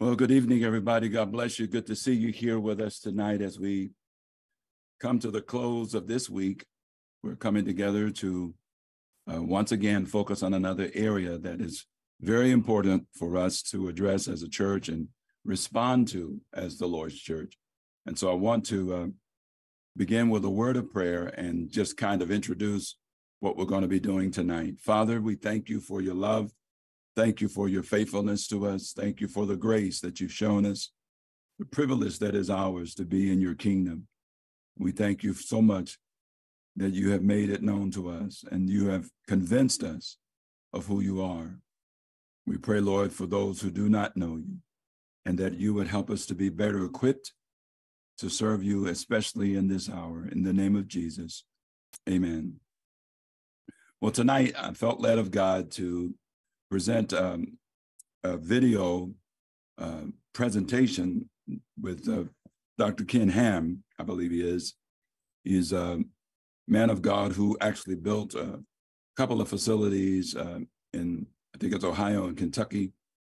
Well, good evening, everybody. God bless you. Good to see you here with us tonight as we come to the close of this week. We're coming together to uh, once again focus on another area that is very important for us to address as a church and respond to as the Lord's church. And so I want to uh, begin with a word of prayer and just kind of introduce what we're going to be doing tonight. Father, we thank you for your love. Thank you for your faithfulness to us. Thank you for the grace that you've shown us, the privilege that is ours to be in your kingdom. We thank you so much that you have made it known to us and you have convinced us of who you are. We pray, Lord, for those who do not know you, and that you would help us to be better equipped to serve you, especially in this hour. In the name of Jesus, amen. Well, tonight I felt led of God to present um, a video uh, presentation with uh, Dr. Ken Ham, I believe he is. He's a man of God who actually built a couple of facilities uh, in, I think it's Ohio and Kentucky.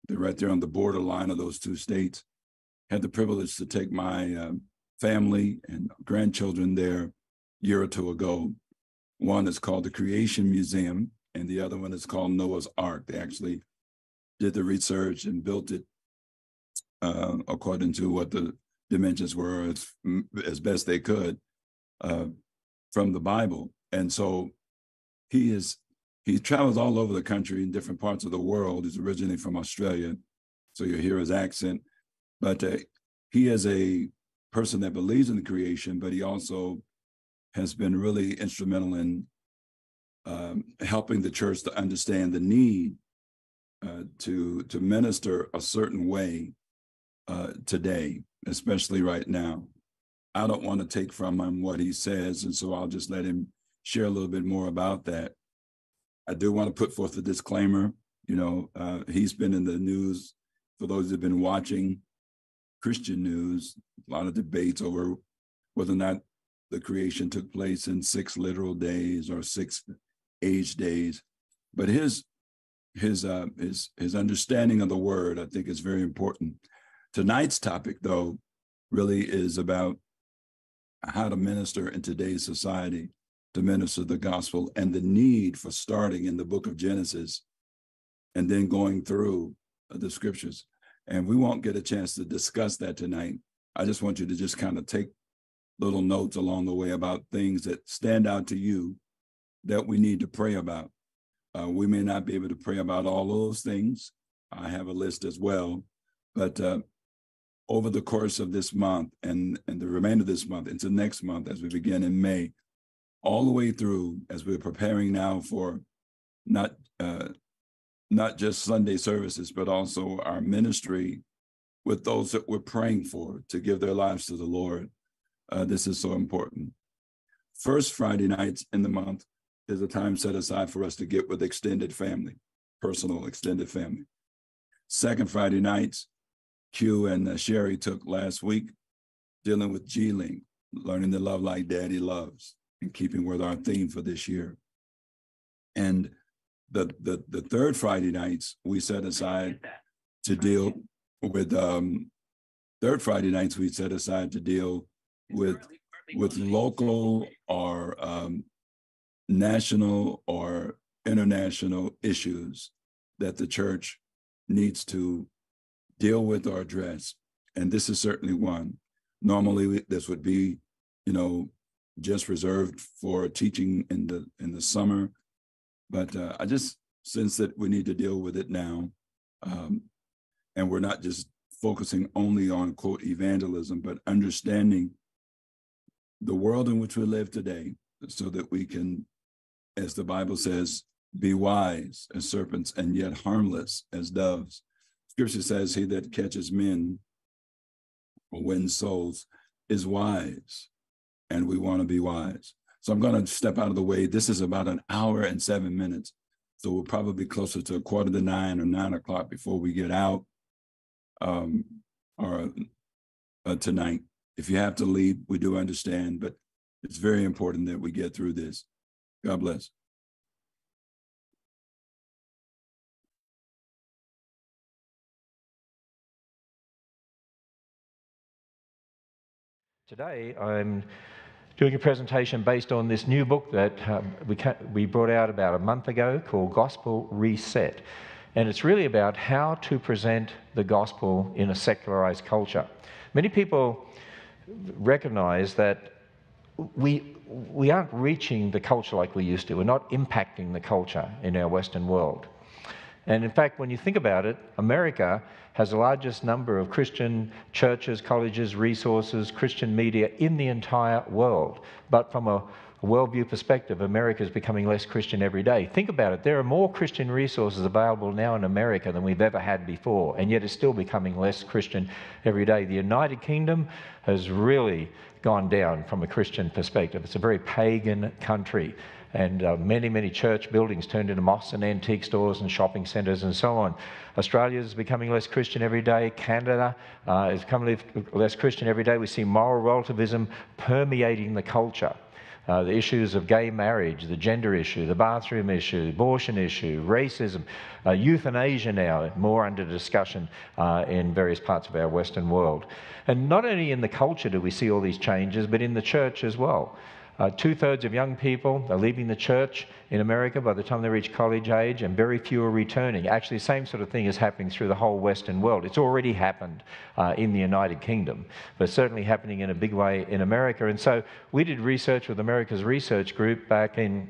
They're right there on the borderline of those two states. Had the privilege to take my um, family and grandchildren there a year or two ago. One is called the Creation Museum, and the other one is called Noah's Ark. They actually did the research and built it uh, according to what the dimensions were as, as best they could uh, from the Bible. And so he is he travels all over the country in different parts of the world. He's originally from Australia, so you hear his accent. But uh, he is a person that believes in the creation, but he also has been really instrumental in um, helping the church to understand the need uh, to to minister a certain way uh, today, especially right now. I don't want to take from him what he says, and so I'll just let him share a little bit more about that. I do want to put forth a disclaimer. You know, uh, he's been in the news for those have been watching Christian news, a lot of debates over whether or not the creation took place in six literal days or six age days. But his his uh, his his understanding of the word, I think, is very important. Tonight's topic, though, really is about how to minister in today's society, to minister the gospel, and the need for starting in the book of Genesis and then going through the scriptures. And we won't get a chance to discuss that tonight. I just want you to just kind of take little notes along the way about things that stand out to you that we need to pray about. Uh, we may not be able to pray about all those things. I have a list as well, but uh, over the course of this month and, and the remainder of this month into next month, as we begin in May, all the way through, as we're preparing now for not uh, not just Sunday services, but also our ministry with those that we're praying for to give their lives to the Lord. Uh, this is so important. First Friday nights in the month, is a time set aside for us to get with extended family, personal extended family. Second Friday nights, Q and uh, Sherry took last week, dealing with G-Link, learning to love like daddy loves, and keeping with our theme for this year. And the, the, the third Friday nights, we set aside to deal with, um, third Friday nights, we set aside to deal with, with local or um, national or international issues that the church needs to deal with or address. And this is certainly one. Normally, this would be, you know, just reserved for teaching in the in the summer, but uh, I just sense that we need to deal with it now, um, and we're not just focusing only on quote evangelism, but understanding the world in which we live today, so that we can as the Bible says, be wise as serpents and yet harmless as doves. Scripture says, He that catches men or wins souls is wise, and we want to be wise. So I'm going to step out of the way. This is about an hour and seven minutes. So we're probably closer to a quarter to nine or nine o'clock before we get out um, or uh, tonight. If you have to leave, we do understand, but it's very important that we get through this. God bless. Today, I'm doing a presentation based on this new book that um, we, we brought out about a month ago called Gospel Reset. And it's really about how to present the gospel in a secularized culture. Many people recognize that we, we aren't reaching the culture like we used to. We're not impacting the culture in our Western world. And in fact, when you think about it, America has the largest number of Christian churches, colleges, resources, Christian media in the entire world. But from a worldview perspective, America is becoming less Christian every day. Think about it. There are more Christian resources available now in America than we've ever had before, and yet it's still becoming less Christian every day. The United Kingdom has really gone down from a Christian perspective. It's a very pagan country and uh, many, many church buildings turned into mosques and antique stores and shopping centres and so on. Australia is becoming less Christian every day. Canada uh, is becoming less Christian every day. We see moral relativism permeating the culture. Uh, the issues of gay marriage, the gender issue, the bathroom issue, abortion issue, racism, uh, euthanasia now more under discussion uh, in various parts of our Western world. And not only in the culture do we see all these changes, but in the church as well. Uh, Two thirds of young people are leaving the church in America by the time they reach college age, and very few are returning. Actually, the same sort of thing is happening through the whole Western world. It's already happened uh, in the United Kingdom, but certainly happening in a big way in America. And so we did research with America's Research Group back in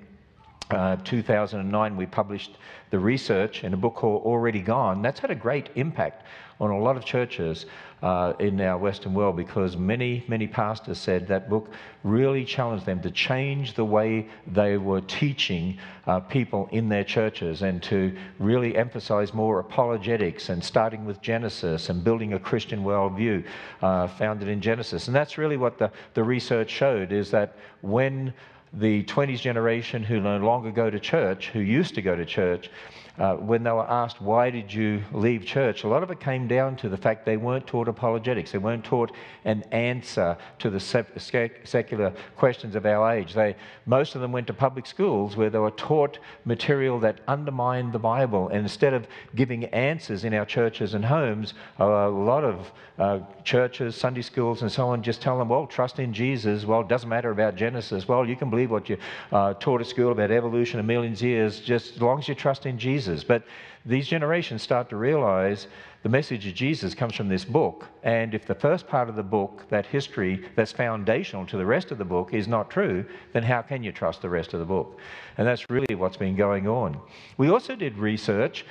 uh, 2009, we published the research in a book called Already Gone. That's had a great impact on a lot of churches uh, in our Western world because many, many pastors said that book really challenged them to change the way they were teaching uh, people in their churches and to really emphasize more apologetics and starting with Genesis and building a Christian worldview uh, founded in Genesis. And that's really what the, the research showed is that when the 20s generation who no longer go to church, who used to go to church, uh, when they were asked, why did you leave church? A lot of it came down to the fact they weren't taught apologetics. They weren't taught an answer to the secular questions of our age. They, most of them went to public schools where they were taught material that undermined the Bible. And instead of giving answers in our churches and homes, a lot of uh, churches, Sunday schools, and so on just tell them, well, trust in Jesus. Well, it doesn't matter about Genesis. Well, you can believe what you uh, taught at school about evolution a millions of years, just as long as you trust in Jesus. Jesus. But these generations start to realize the message of Jesus comes from this book. And if the first part of the book, that history that's foundational to the rest of the book, is not true, then how can you trust the rest of the book? And that's really what's been going on. We also did research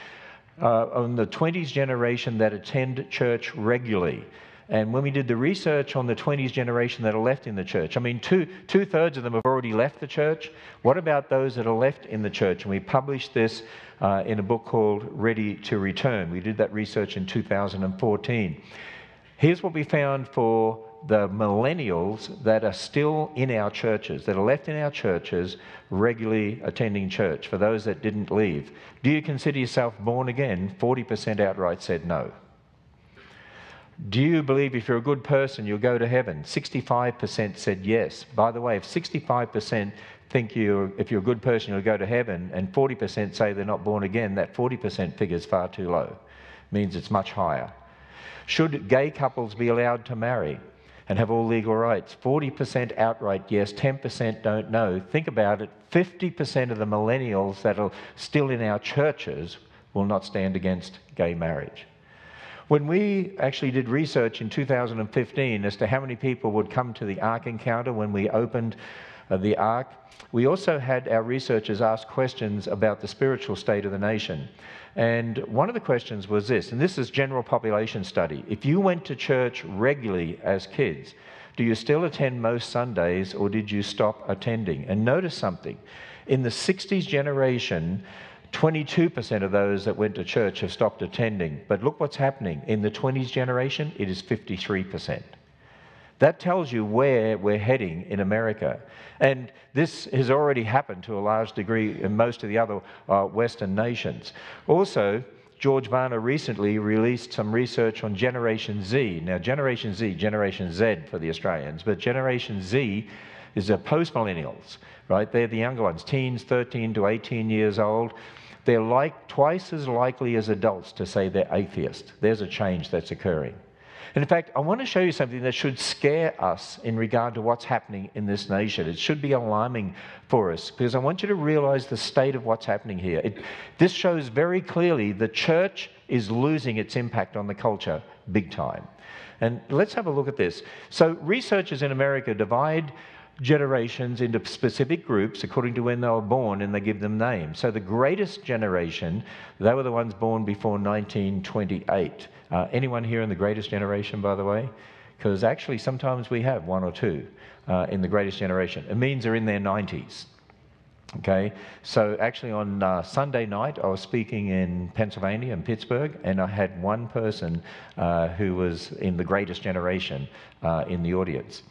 uh, on the 20s generation that attend church regularly. And when we did the research on the 20s generation that are left in the church, I mean, two, two thirds of them have already left the church. What about those that are left in the church? And we published this uh, in a book called Ready to Return. We did that research in 2014. Here's what we found for the millennials that are still in our churches, that are left in our churches, regularly attending church, for those that didn't leave. Do you consider yourself born again? 40% outright said no. Do you believe if you're a good person, you'll go to heaven? 65% said yes. By the way, if 65% think you if you're a good person, you'll go to heaven, and 40% say they're not born again, that 40% figure is far too low. It means it's much higher. Should gay couples be allowed to marry and have all legal rights? 40% outright yes, 10% don't know. Think about it 50% of the millennials that are still in our churches will not stand against gay marriage. When we actually did research in 2015 as to how many people would come to the Ark encounter when we opened uh, the Ark, we also had our researchers ask questions about the spiritual state of the nation. And one of the questions was this, and this is general population study. If you went to church regularly as kids, do you still attend most Sundays or did you stop attending? And notice something. In the 60s generation, 22% of those that went to church have stopped attending. But look what's happening. In the 20s generation, it is 53%. That tells you where we're heading in America. And this has already happened to a large degree in most of the other uh, Western nations. Also, George Barna recently released some research on Generation Z. Now, Generation Z, Generation Z for the Australians, but Generation Z is the post millennials, right? They're the younger ones, teens, 13 to 18 years old. They're like twice as likely as adults to say they're atheist. There's a change that's occurring. And in fact, I want to show you something that should scare us in regard to what's happening in this nation. It should be alarming for us because I want you to realize the state of what's happening here. It, this shows very clearly the church is losing its impact on the culture big time. And let's have a look at this. So, researchers in America divide generations into specific groups according to when they were born and they give them names. So the greatest generation, they were the ones born before 1928. Uh, anyone here in the greatest generation, by the way? Because actually, sometimes we have one or two uh, in the greatest generation. It means they're in their 90s. Okay, so actually on uh, Sunday night, I was speaking in Pennsylvania and Pittsburgh, and I had one person uh, who was in the greatest generation uh, in the audience.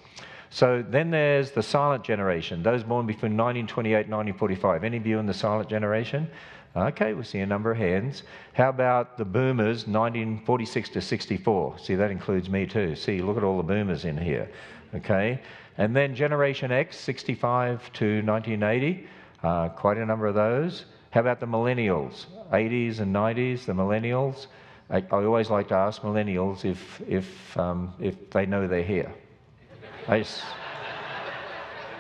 So then there's the silent generation, those born between 1928 and 1945. Any of you in the silent generation? Okay, we see a number of hands. How about the boomers, 1946 to 64? See, that includes me too. See, look at all the boomers in here. Okay, and then Generation X, 65 to 1980. Uh, quite a number of those. How about the millennials, 80s and 90s, the millennials? I, I always like to ask millennials if, if, um, if they know they're here. I just,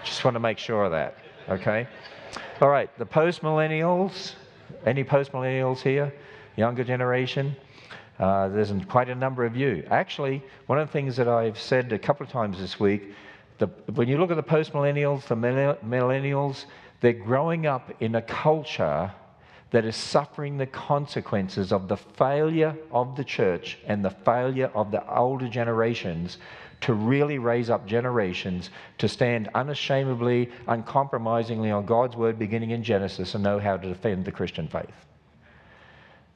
just want to make sure of that, okay? All right, the post millennials. Any post millennials here? Younger generation? Uh, there's quite a number of you. Actually, one of the things that I've said a couple of times this week, the, when you look at the post millennials, the millennials, they're growing up in a culture that is suffering the consequences of the failure of the church and the failure of the older generations to really raise up generations to stand unashamedly, uncompromisingly on God's word beginning in Genesis and know how to defend the Christian faith.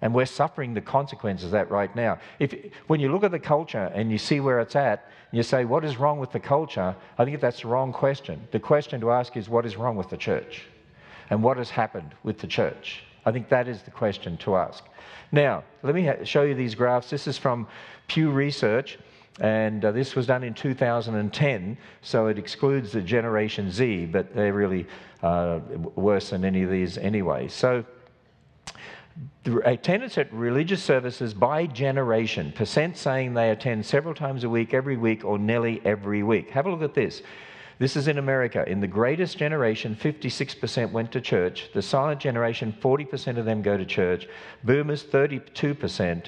And we're suffering the consequences of that right now. If, when you look at the culture and you see where it's at, and you say, What is wrong with the culture? I think that's the wrong question. The question to ask is, What is wrong with the church? And what has happened with the church? I think that is the question to ask. Now, let me show you these graphs. This is from Pew Research. And uh, this was done in 2010, so it excludes the Generation Z, but they're really uh, worse than any of these anyway. So, attendance at religious services by generation, percent saying they attend several times a week, every week, or nearly every week. Have a look at this. This is in America. In the greatest generation, 56% went to church. The silent generation, 40% of them go to church. Boomers, 32%.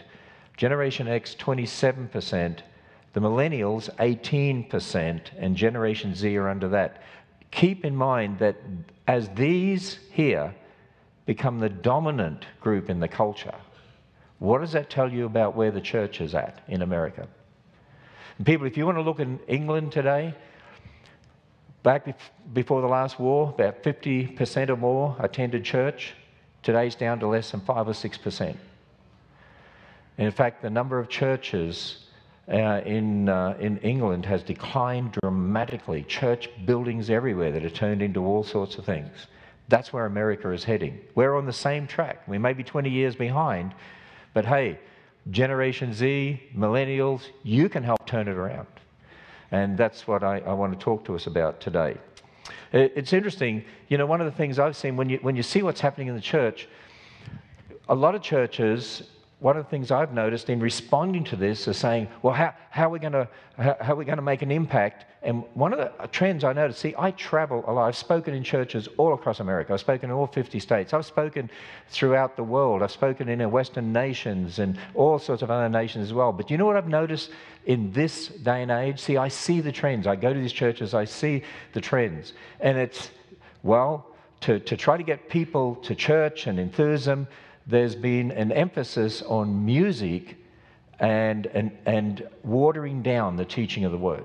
Generation X, 27%. The millennials, 18%, and Generation Z are under that. Keep in mind that as these here become the dominant group in the culture, what does that tell you about where the church is at in America? And people, if you want to look in England today, back before the last war, about 50% or more attended church. Today's down to less than 5 or 6%. And in fact, the number of churches uh, in, uh, in England has declined dramatically. Church buildings everywhere that are turned into all sorts of things. That's where America is heading. We're on the same track. We may be 20 years behind, but hey, Generation Z, millennials, you can help turn it around. And that's what I, I want to talk to us about today. It's interesting, you know, one of the things I've seen when you, when you see what's happening in the church, a lot of churches one of the things I've noticed in responding to this is saying, well, how, how, are we going to, how, how, are we going to make an impact? And one of the trends I noticed, see, I travel a lot. I've spoken in churches all across America. I've spoken in all 50 states. I've spoken throughout the world. I've spoken in Western nations and all sorts of other nations as well. But you know what I've noticed in this day and age? See, I see the trends. I go to these churches, I see the trends. And it's, well, to, to try to get people to church and enthusiasm, there's been an emphasis on music and, and, and watering down the teaching of the word.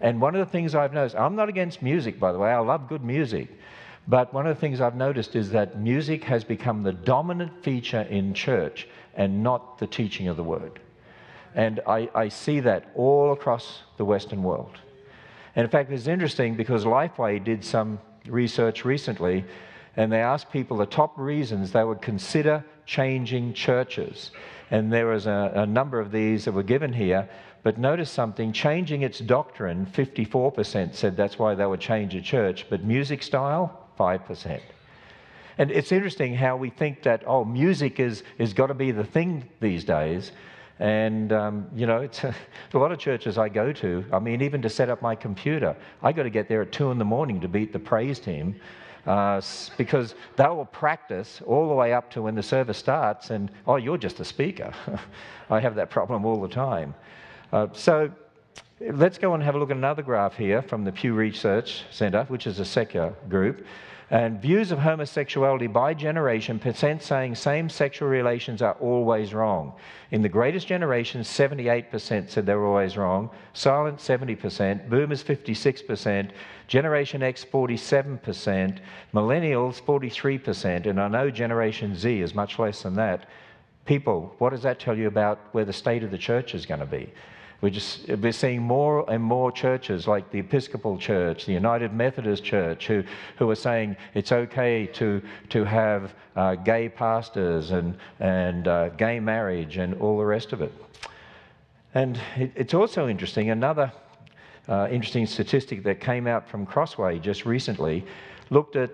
And one of the things I've noticed, I'm not against music, by the way, I love good music. But one of the things I've noticed is that music has become the dominant feature in church and not the teaching of the word. And I, I see that all across the Western world. And in fact, it's interesting because Lifeway did some research recently and they asked people the top reasons they would consider changing churches. And there was a, a number of these that were given here. But notice something changing its doctrine, 54% said that's why they would change a church, but music style, 5%. And it's interesting how we think that, oh, music is, is got to be the thing these days. And, um, you know, it's a, a lot of churches I go to, I mean, even to set up my computer, I got to get there at two in the morning to beat the praise team. Uh, because they will practice all the way up to when the service starts, and oh, you're just a speaker. I have that problem all the time. Uh, so let's go and have a look at another graph here from the Pew Research Center, which is a secular group. And views of homosexuality by generation, percent saying same sexual relations are always wrong. In the greatest generation, 78% said they were always wrong. Silent, 70%. Boomers, 56%. Generation X, 47%. Millennials, 43%. And I know Generation Z is much less than that. People, what does that tell you about where the state of the church is going to be? We're, just, we're seeing more and more churches like the Episcopal Church, the United Methodist Church, who, who are saying it's okay to, to have uh, gay pastors and, and uh, gay marriage and all the rest of it. And it, it's also interesting, another uh, interesting statistic that came out from Crossway just recently looked at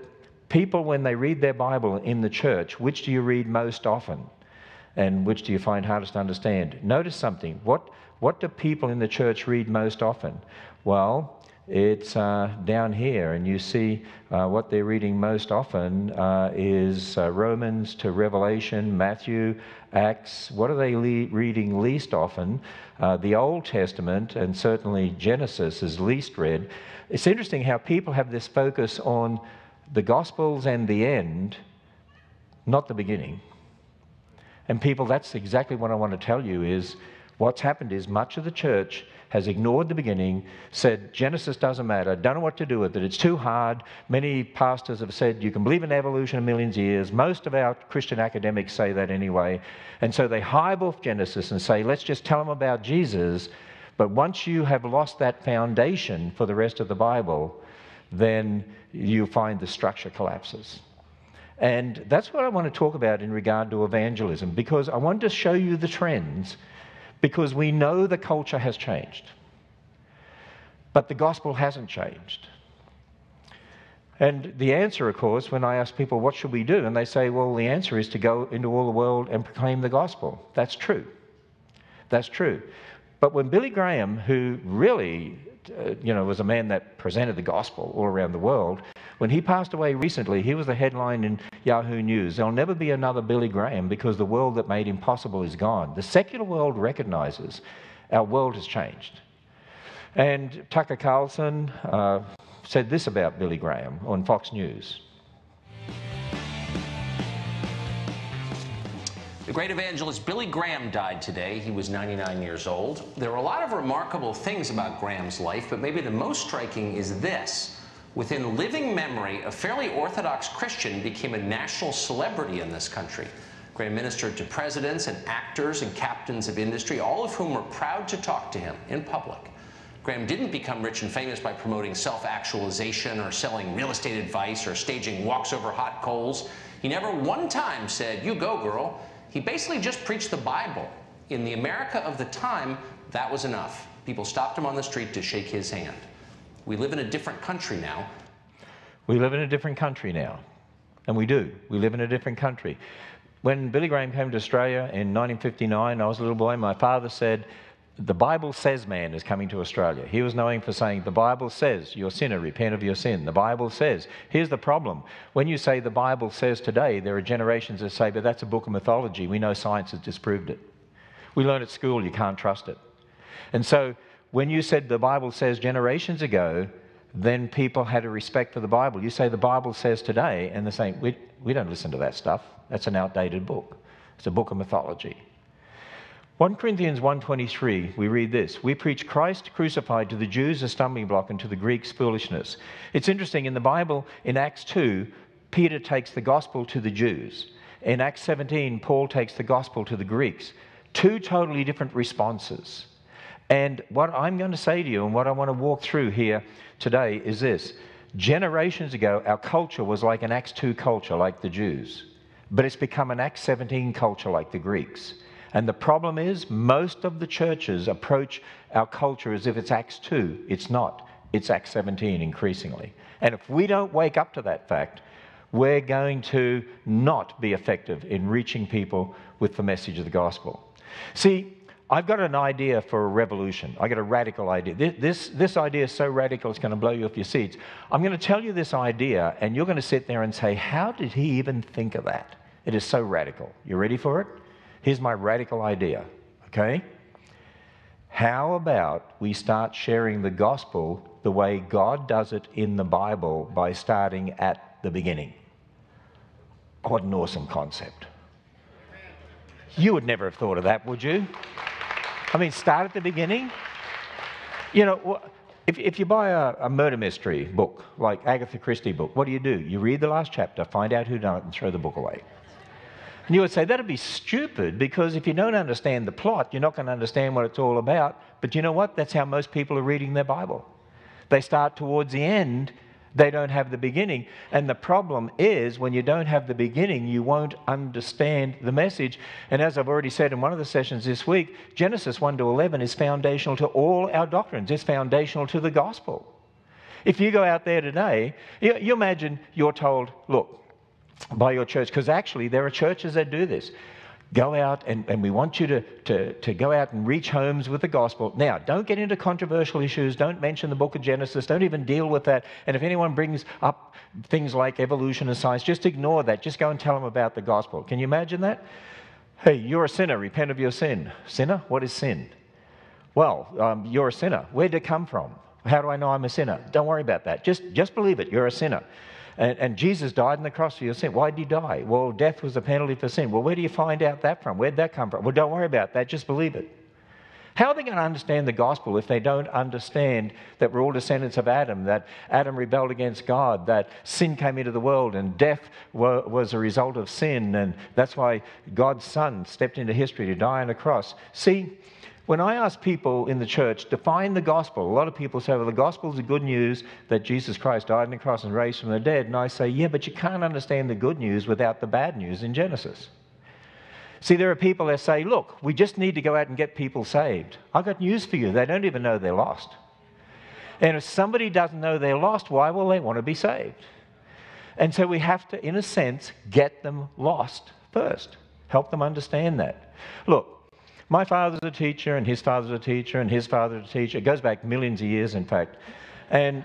people when they read their Bible in the church, which do you read most often? And which do you find hardest to understand? Notice something. What, what do people in the church read most often? Well, it's uh, down here, and you see uh, what they're reading most often uh, is uh, Romans to Revelation, Matthew, Acts. What are they le- reading least often? Uh, the Old Testament, and certainly Genesis is least read. It's interesting how people have this focus on the Gospels and the end, not the beginning. And people, that's exactly what I want to tell you is What's happened is much of the church has ignored the beginning, said Genesis doesn't matter, don't know what to do with it, it's too hard. Many pastors have said you can believe in evolution millions of years. Most of our Christian academics say that anyway. And so they hive off Genesis and say, let's just tell them about Jesus. But once you have lost that foundation for the rest of the Bible, then you find the structure collapses. And that's what I want to talk about in regard to evangelism, because I want to show you the trends because we know the culture has changed. But the gospel hasn't changed. And the answer, of course, when I ask people, what should we do? And they say, well, the answer is to go into all the world and proclaim the gospel. That's true. That's true. But when Billy Graham, who really, uh, you know, was a man that presented the gospel all around the world, when he passed away recently, he was the headline in Yahoo News. There'll never be another Billy Graham because the world that made him possible is gone. The secular world recognizes our world has changed. And Tucker Carlson uh, said this about Billy Graham on Fox News. The great evangelist Billy Graham died today. He was 99 years old. There are a lot of remarkable things about Graham's life, but maybe the most striking is this. Within living memory, a fairly Orthodox Christian became a national celebrity in this country. Graham ministered to presidents and actors and captains of industry, all of whom were proud to talk to him in public. Graham didn't become rich and famous by promoting self-actualization or selling real estate advice or staging walks over hot coals. He never one time said, you go girl. He basically just preached the Bible. In the America of the time, that was enough. People stopped him on the street to shake his hand. We live in a different country now. We live in a different country now. And we do. We live in a different country. When Billy Graham came to Australia in 1959, I was a little boy, my father said, the Bible says man is coming to Australia. He was known for saying, The Bible says you're a sinner, repent of your sin. The Bible says. Here's the problem. When you say the Bible says today, there are generations that say, But that's a book of mythology. We know science has disproved it. We learn at school you can't trust it. And so when you said the Bible says generations ago, then people had a respect for the Bible. You say the Bible says today, and they're saying, we, we don't listen to that stuff. That's an outdated book. It's a book of mythology. 1 Corinthians 1.23, we read this. We preach Christ crucified to the Jews a stumbling block and to the Greeks foolishness. It's interesting, in the Bible, in Acts 2, Peter takes the gospel to the Jews. In Acts 17, Paul takes the gospel to the Greeks. Two totally different responses. And what I'm going to say to you and what I want to walk through here today is this. Generations ago, our culture was like an Acts 2 culture, like the Jews, but it's become an Acts 17 culture, like the Greeks. And the problem is, most of the churches approach our culture as if it's Acts 2. It's not. It's Acts 17 increasingly. And if we don't wake up to that fact, we're going to not be effective in reaching people with the message of the gospel. See, I've got an idea for a revolution. I got a radical idea. This, this, this idea is so radical it's going to blow you off your seats. I'm going to tell you this idea, and you're going to sit there and say, How did he even think of that? It is so radical. You ready for it? Here's my radical idea, okay? How about we start sharing the gospel the way God does it in the Bible by starting at the beginning? What an awesome concept. You would never have thought of that, would you? I mean, start at the beginning. You know, if, if you buy a, a, murder mystery book, like Agatha Christie book, what do you do? You read the last chapter, find out who done it, and throw the book away. And you would say that'd be stupid because if you don't understand the plot, you're not going to understand what it's all about. But you know what? That's how most people are reading their Bible. They start towards the end they don't have the beginning. And the problem is when you don't have the beginning, you won't understand the message. And as I've already said in one of the sessions this week, Genesis 1 to 11 is foundational to all our doctrines, it's foundational to the gospel. If you go out there today, you, you imagine you're told, look, by your church, because actually there are churches that do this go out and, and we want you to, to, to go out and reach homes with the gospel. Now, don't get into controversial issues. Don't mention the book of Genesis. Don't even deal with that. And if anyone brings up things like evolution and science, just ignore that. Just go and tell them about the gospel. Can you imagine that? Hey, you're a sinner. Repent of your sin. Sinner? What is sin? Well, um, you're a sinner. Where did it come from? How do I know I'm a sinner? Don't worry about that. Just, just believe it. You're a sinner. And, and, Jesus died on the cross for your sin. Why did he die? Well, death was the penalty for sin. Well, where do you find out that from? Where'd that come from? Well, don't worry about that. Just believe it. How are they going to understand the gospel if they don't understand that we're all descendants of Adam, that Adam rebelled against God, that sin came into the world and death was a result of sin, and that's why God's Son stepped into history to die on a cross? See, when I ask people in the church, define the gospel, a lot of people say, well, the gospel is the good news that Jesus Christ died on the cross and raised from the dead. And I say, yeah, but you can't understand the good news without the bad news in Genesis. See, there are people that say, look, we just need to go out and get people saved. I've got news for you. They don't even know they're lost. And if somebody doesn't know they're lost, why will they want to be saved? And so we have to, in a sense, get them lost first, help them understand that. Look, my father's a teacher, and his father's a teacher, and his father's a teacher. It goes back millions of years, in fact. And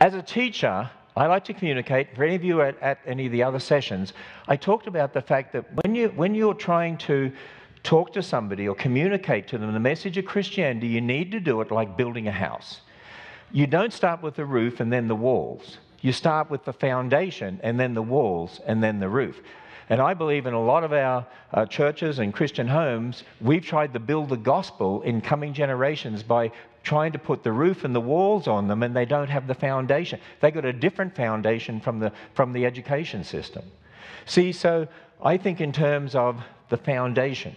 as a teacher, I like to communicate. For any of you at, at, any of the other sessions, I talked about the fact that when, you, when you're trying to talk to somebody or communicate to them the message of Christianity, you need to do it like building a house. You don't start with the roof and then the walls. You start with the foundation and then the walls and then the roof. And I believe in a lot of our uh, churches and Christian homes, we've tried to build the gospel in coming generations by trying to put the roof and the walls on them, and they don't have the foundation. They got a different foundation from the, from the education system. See, so I think in terms of the foundation.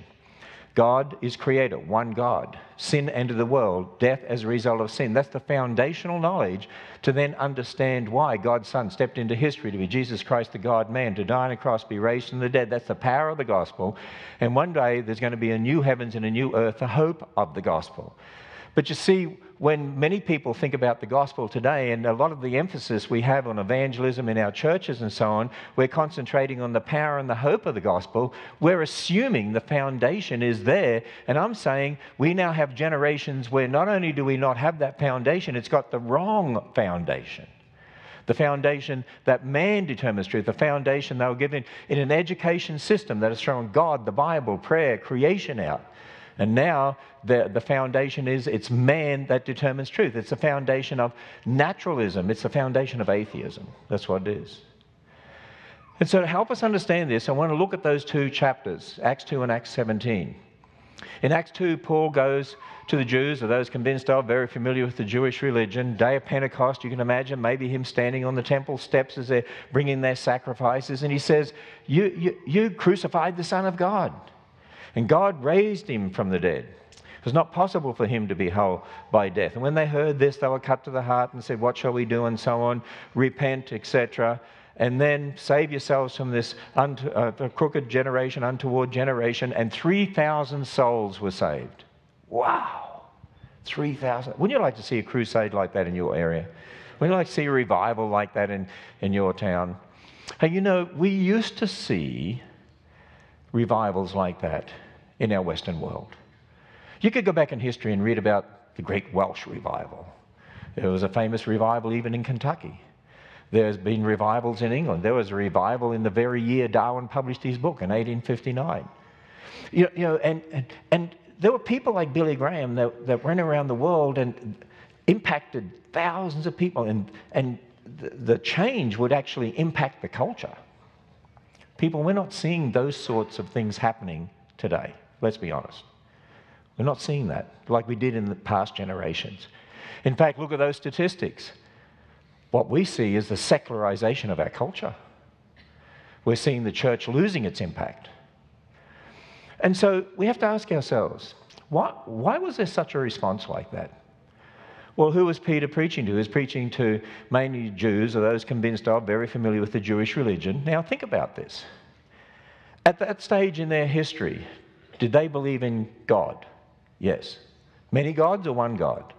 God is creator, one God. Sin entered the world, death as a result of sin. That's the foundational knowledge to then understand why God's Son stepped into history to be Jesus Christ, the God man, to die on a cross, be raised from the dead. That's the power of the gospel. And one day there's going to be a new heavens and a new earth, the hope of the gospel. But you see, when many people think about the gospel today, and a lot of the emphasis we have on evangelism in our churches and so on, we're concentrating on the power and the hope of the gospel. We're assuming the foundation is there. And I'm saying we now have generations where not only do we not have that foundation, it's got the wrong foundation the foundation that man determines truth, the foundation they were given in an education system that has thrown God, the Bible, prayer, creation out. And now the, the foundation is it's man that determines truth. It's the foundation of naturalism, it's the foundation of atheism. That's what it is. And so, to help us understand this, I want to look at those two chapters, Acts 2 and Acts 17. In Acts 2, Paul goes to the Jews, or those convinced of, very familiar with the Jewish religion. Day of Pentecost, you can imagine maybe him standing on the temple steps as they're bringing their sacrifices, and he says, You, you, you crucified the Son of God. And God raised him from the dead. It was not possible for him to be held by death. And when they heard this, they were cut to the heart and said, What shall we do? and so on. Repent, etc. And then save yourselves from this unto, uh, crooked generation, untoward generation. And 3,000 souls were saved. Wow. 3,000. Wouldn't you like to see a crusade like that in your area? Wouldn't you like to see a revival like that in, in your town? Hey, you know, we used to see revivals like that in our Western world. You could go back in history and read about the Great Welsh Revival. There was a famous revival even in Kentucky. There's been revivals in England. There was a revival in the very year Darwin published his book in 1859. You you know and, and, and there were people like Billy Graham that, that went around the world and impacted thousands of people, and, and the, the change would actually impact the culture. People, we're not seeing those sorts of things happening today, let's be honest. We're not seeing that like we did in the past generations. In fact, look at those statistics. What we see is the secularization of our culture. We're seeing the church losing its impact. And so we have to ask ourselves why, why was there such a response like that? Well, who was Peter preaching to? He was preaching to mainly Jews or those convinced of, very familiar with the Jewish religion. Now, think about this. At that stage in their history, did they believe in God? Yes. Many gods or one God?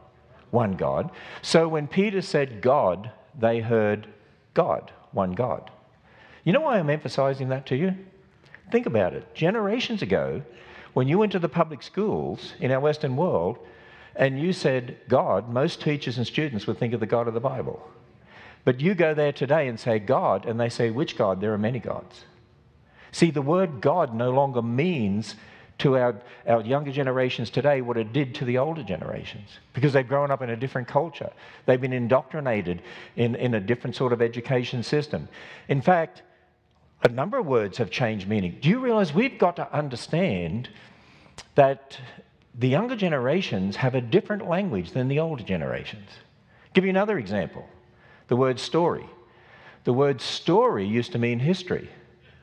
One God. So when Peter said God, they heard God, one God. You know why I'm emphasizing that to you? Think about it. Generations ago, when you went to the public schools in our Western world and you said God, most teachers and students would think of the God of the Bible. But you go there today and say God, and they say, which God? There are many gods. See, the word God no longer means to our, our younger generations today what it did to the older generations because they've grown up in a different culture. They've been indoctrinated in, in a different sort of education system. In fact, a number of words have changed meaning. Do you realize we've got to understand that the younger generations have a different language than the older generations? I'll give you another example the word story. The word story used to mean history.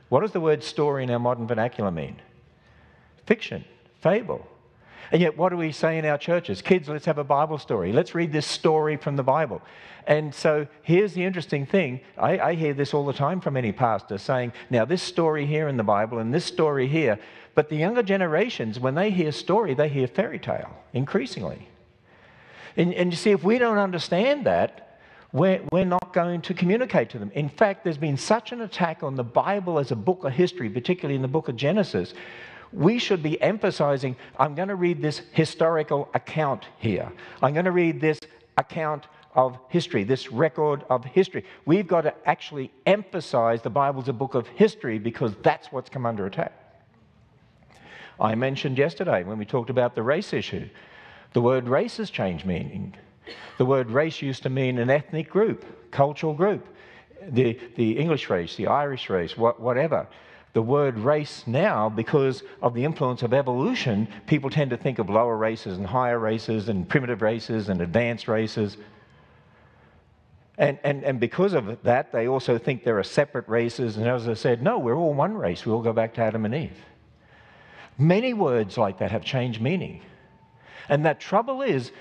What does the word story in our modern vernacular mean? Fiction, fable. And yet, what do we say in our churches? Kids, let's have a Bible story. Let's read this story from the Bible. And so here's the interesting thing. I, I, hear this all the time from any pastor saying, now, this story here in the Bible and this story here. But the younger generations, when they hear story, they hear fairy tale increasingly. And, and you see, if we don't understand that, we're, we're not going to communicate to them. In fact, there's been such an attack on the Bible as a book of history, particularly in the book of Genesis, we should be emphasizing I'm going to read this historical account here. I'm going to read this account of history, this record of history. We've got to actually emphasize the Bible's a book of history because that's what's come under attack. I mentioned yesterday when we talked about the race issue, the word race has changed meaning. The word race used to mean an ethnic group, cultural group, the, the English race, the Irish race, what, whatever the word race now, because of the influence of evolution, people tend to think of lower races and higher races and primitive races and advanced races. And, and, and because of that, they also think there are separate races. And as I said, no, we're all one race. We all go back to Adam and Eve. Many words like that have changed meaning. And that trouble is,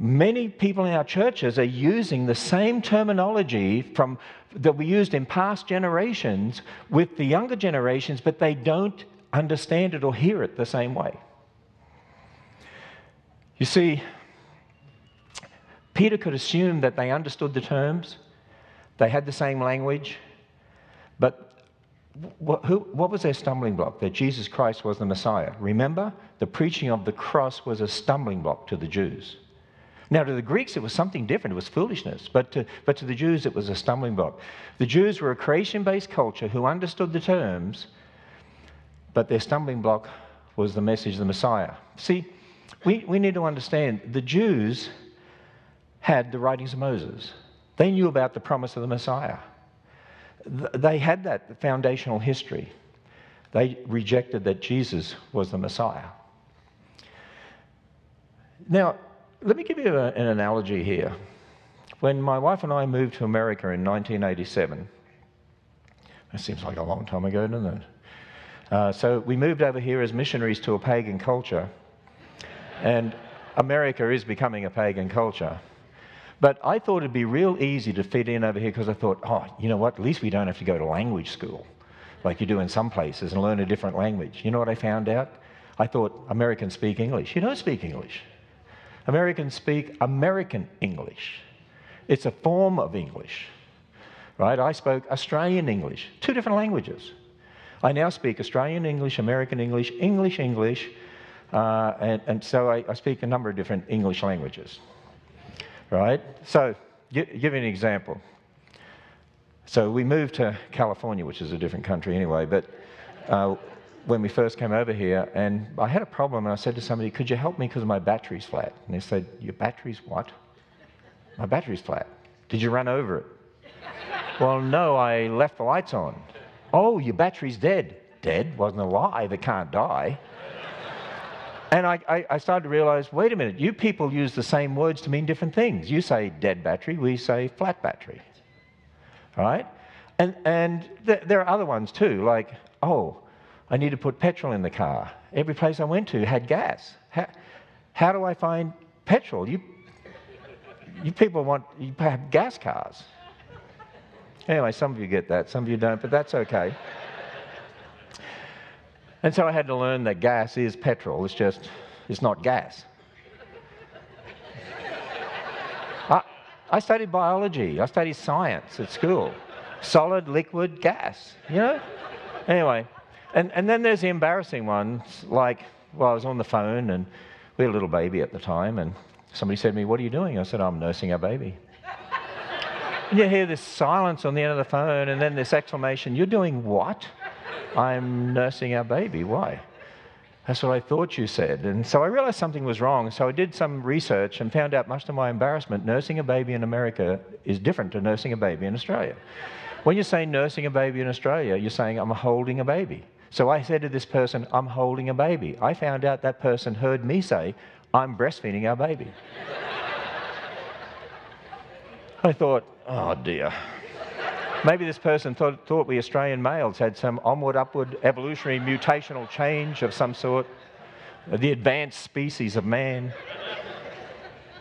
many people in our churches are using the same terminology from, that we used in past generations with the younger generations, but they don't understand it or hear it the same way. You see, Peter could assume that they understood the terms, they had the same language, but what, who, what was their stumbling block? That Jesus Christ was the Messiah. Remember, the preaching of the cross was a stumbling block to the Jews. Now, to the Greeks, it was something different. It was foolishness. But to, but to the Jews, it was a stumbling block. The Jews were a creation based culture who understood the terms, but their stumbling block was the message of the Messiah. See, we, we need to understand the Jews had the writings of Moses, they knew about the promise of the Messiah. They had that foundational history. They rejected that Jesus was the Messiah. Now, let me give you a, an analogy here. When my wife and I moved to America in 1987, that seems like a long time ago, doesn't it? Uh, so we moved over here as missionaries to a pagan culture, and America is becoming a pagan culture. But I thought it'd be real easy to fit in over here because I thought, oh, you know what? At least we don't have to go to language school like you do in some places and learn a different language. You know what I found out? I thought Americans speak English. You don't speak English. Americans speak American English. It's a form of English, right? I spoke Australian English, two different languages. I now speak Australian English, American English, English English, uh, and, and, so I, I, speak a number of different English languages. Right? So, give, give you an example. So, we moved to California, which is a different country anyway, but uh, when we first came over here, and I had a problem, and I said to somebody, Could you help me because my battery's flat? And they said, Your battery's what? My battery's flat. Did you run over it? well, no, I left the lights on. Oh, your battery's dead. Dead? Wasn't alive. It can't die. And I, I, I, started to realize wait a minute, you people use the same words to mean different things. You say dead battery, we say flat battery. All right? And, and th- there are other ones too, like, oh, I need to put petrol in the car. Every place I went to had gas. How, how do I find petrol? You, you people want, you have gas cars. Anyway, some of you get that, some of you don't, but that's okay. And so I had to learn that gas is petrol, it's just, it's not gas. I, I studied biology, I studied science at school. Solid, liquid, gas, you know? Anyway, and, and then there's the embarrassing ones, like, well, I was on the phone and we had a little baby at the time, and somebody said to me, What are you doing? I said, I'm nursing our baby. and you hear this silence on the end of the phone, and then this exclamation, You're doing what? I'm nursing our baby. Why? That's what I thought you said. And so I realized something was wrong. So I did some research and found out, much to my embarrassment, nursing a baby in America is different to nursing a baby in Australia. When you say nursing a baby in Australia, you're saying, I'm holding a baby. So I said to this person, I'm holding a baby. I found out that person heard me say, I'm breastfeeding our baby. I thought, oh dear. Maybe this person thought, thought we Australian males had some onward, upward evolutionary mutational change of some sort, the advanced species of man.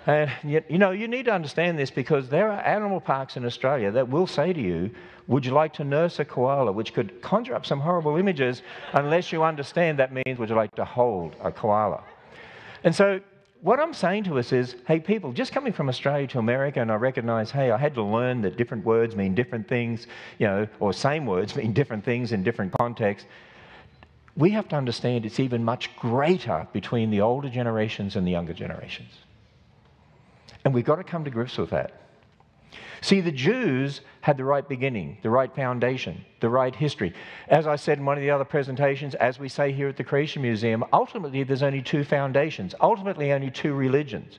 And yet, you know, you need to understand this because there are animal parks in Australia that will say to you, Would you like to nurse a koala? which could conjure up some horrible images unless you understand that means, Would you like to hold a koala? And so what I'm saying to us is, hey, people, just coming from Australia to America, and I recognize, hey, I had to learn that different words mean different things, you know, or same words mean different things in different contexts. We have to understand it's even much greater between the older generations and the younger generations. And we've got to come to grips with that. See, the Jews had the right beginning, the right foundation, the right history. As I said in one of the other presentations, as we say here at the Creation Museum, ultimately there's only two foundations, ultimately only two religions.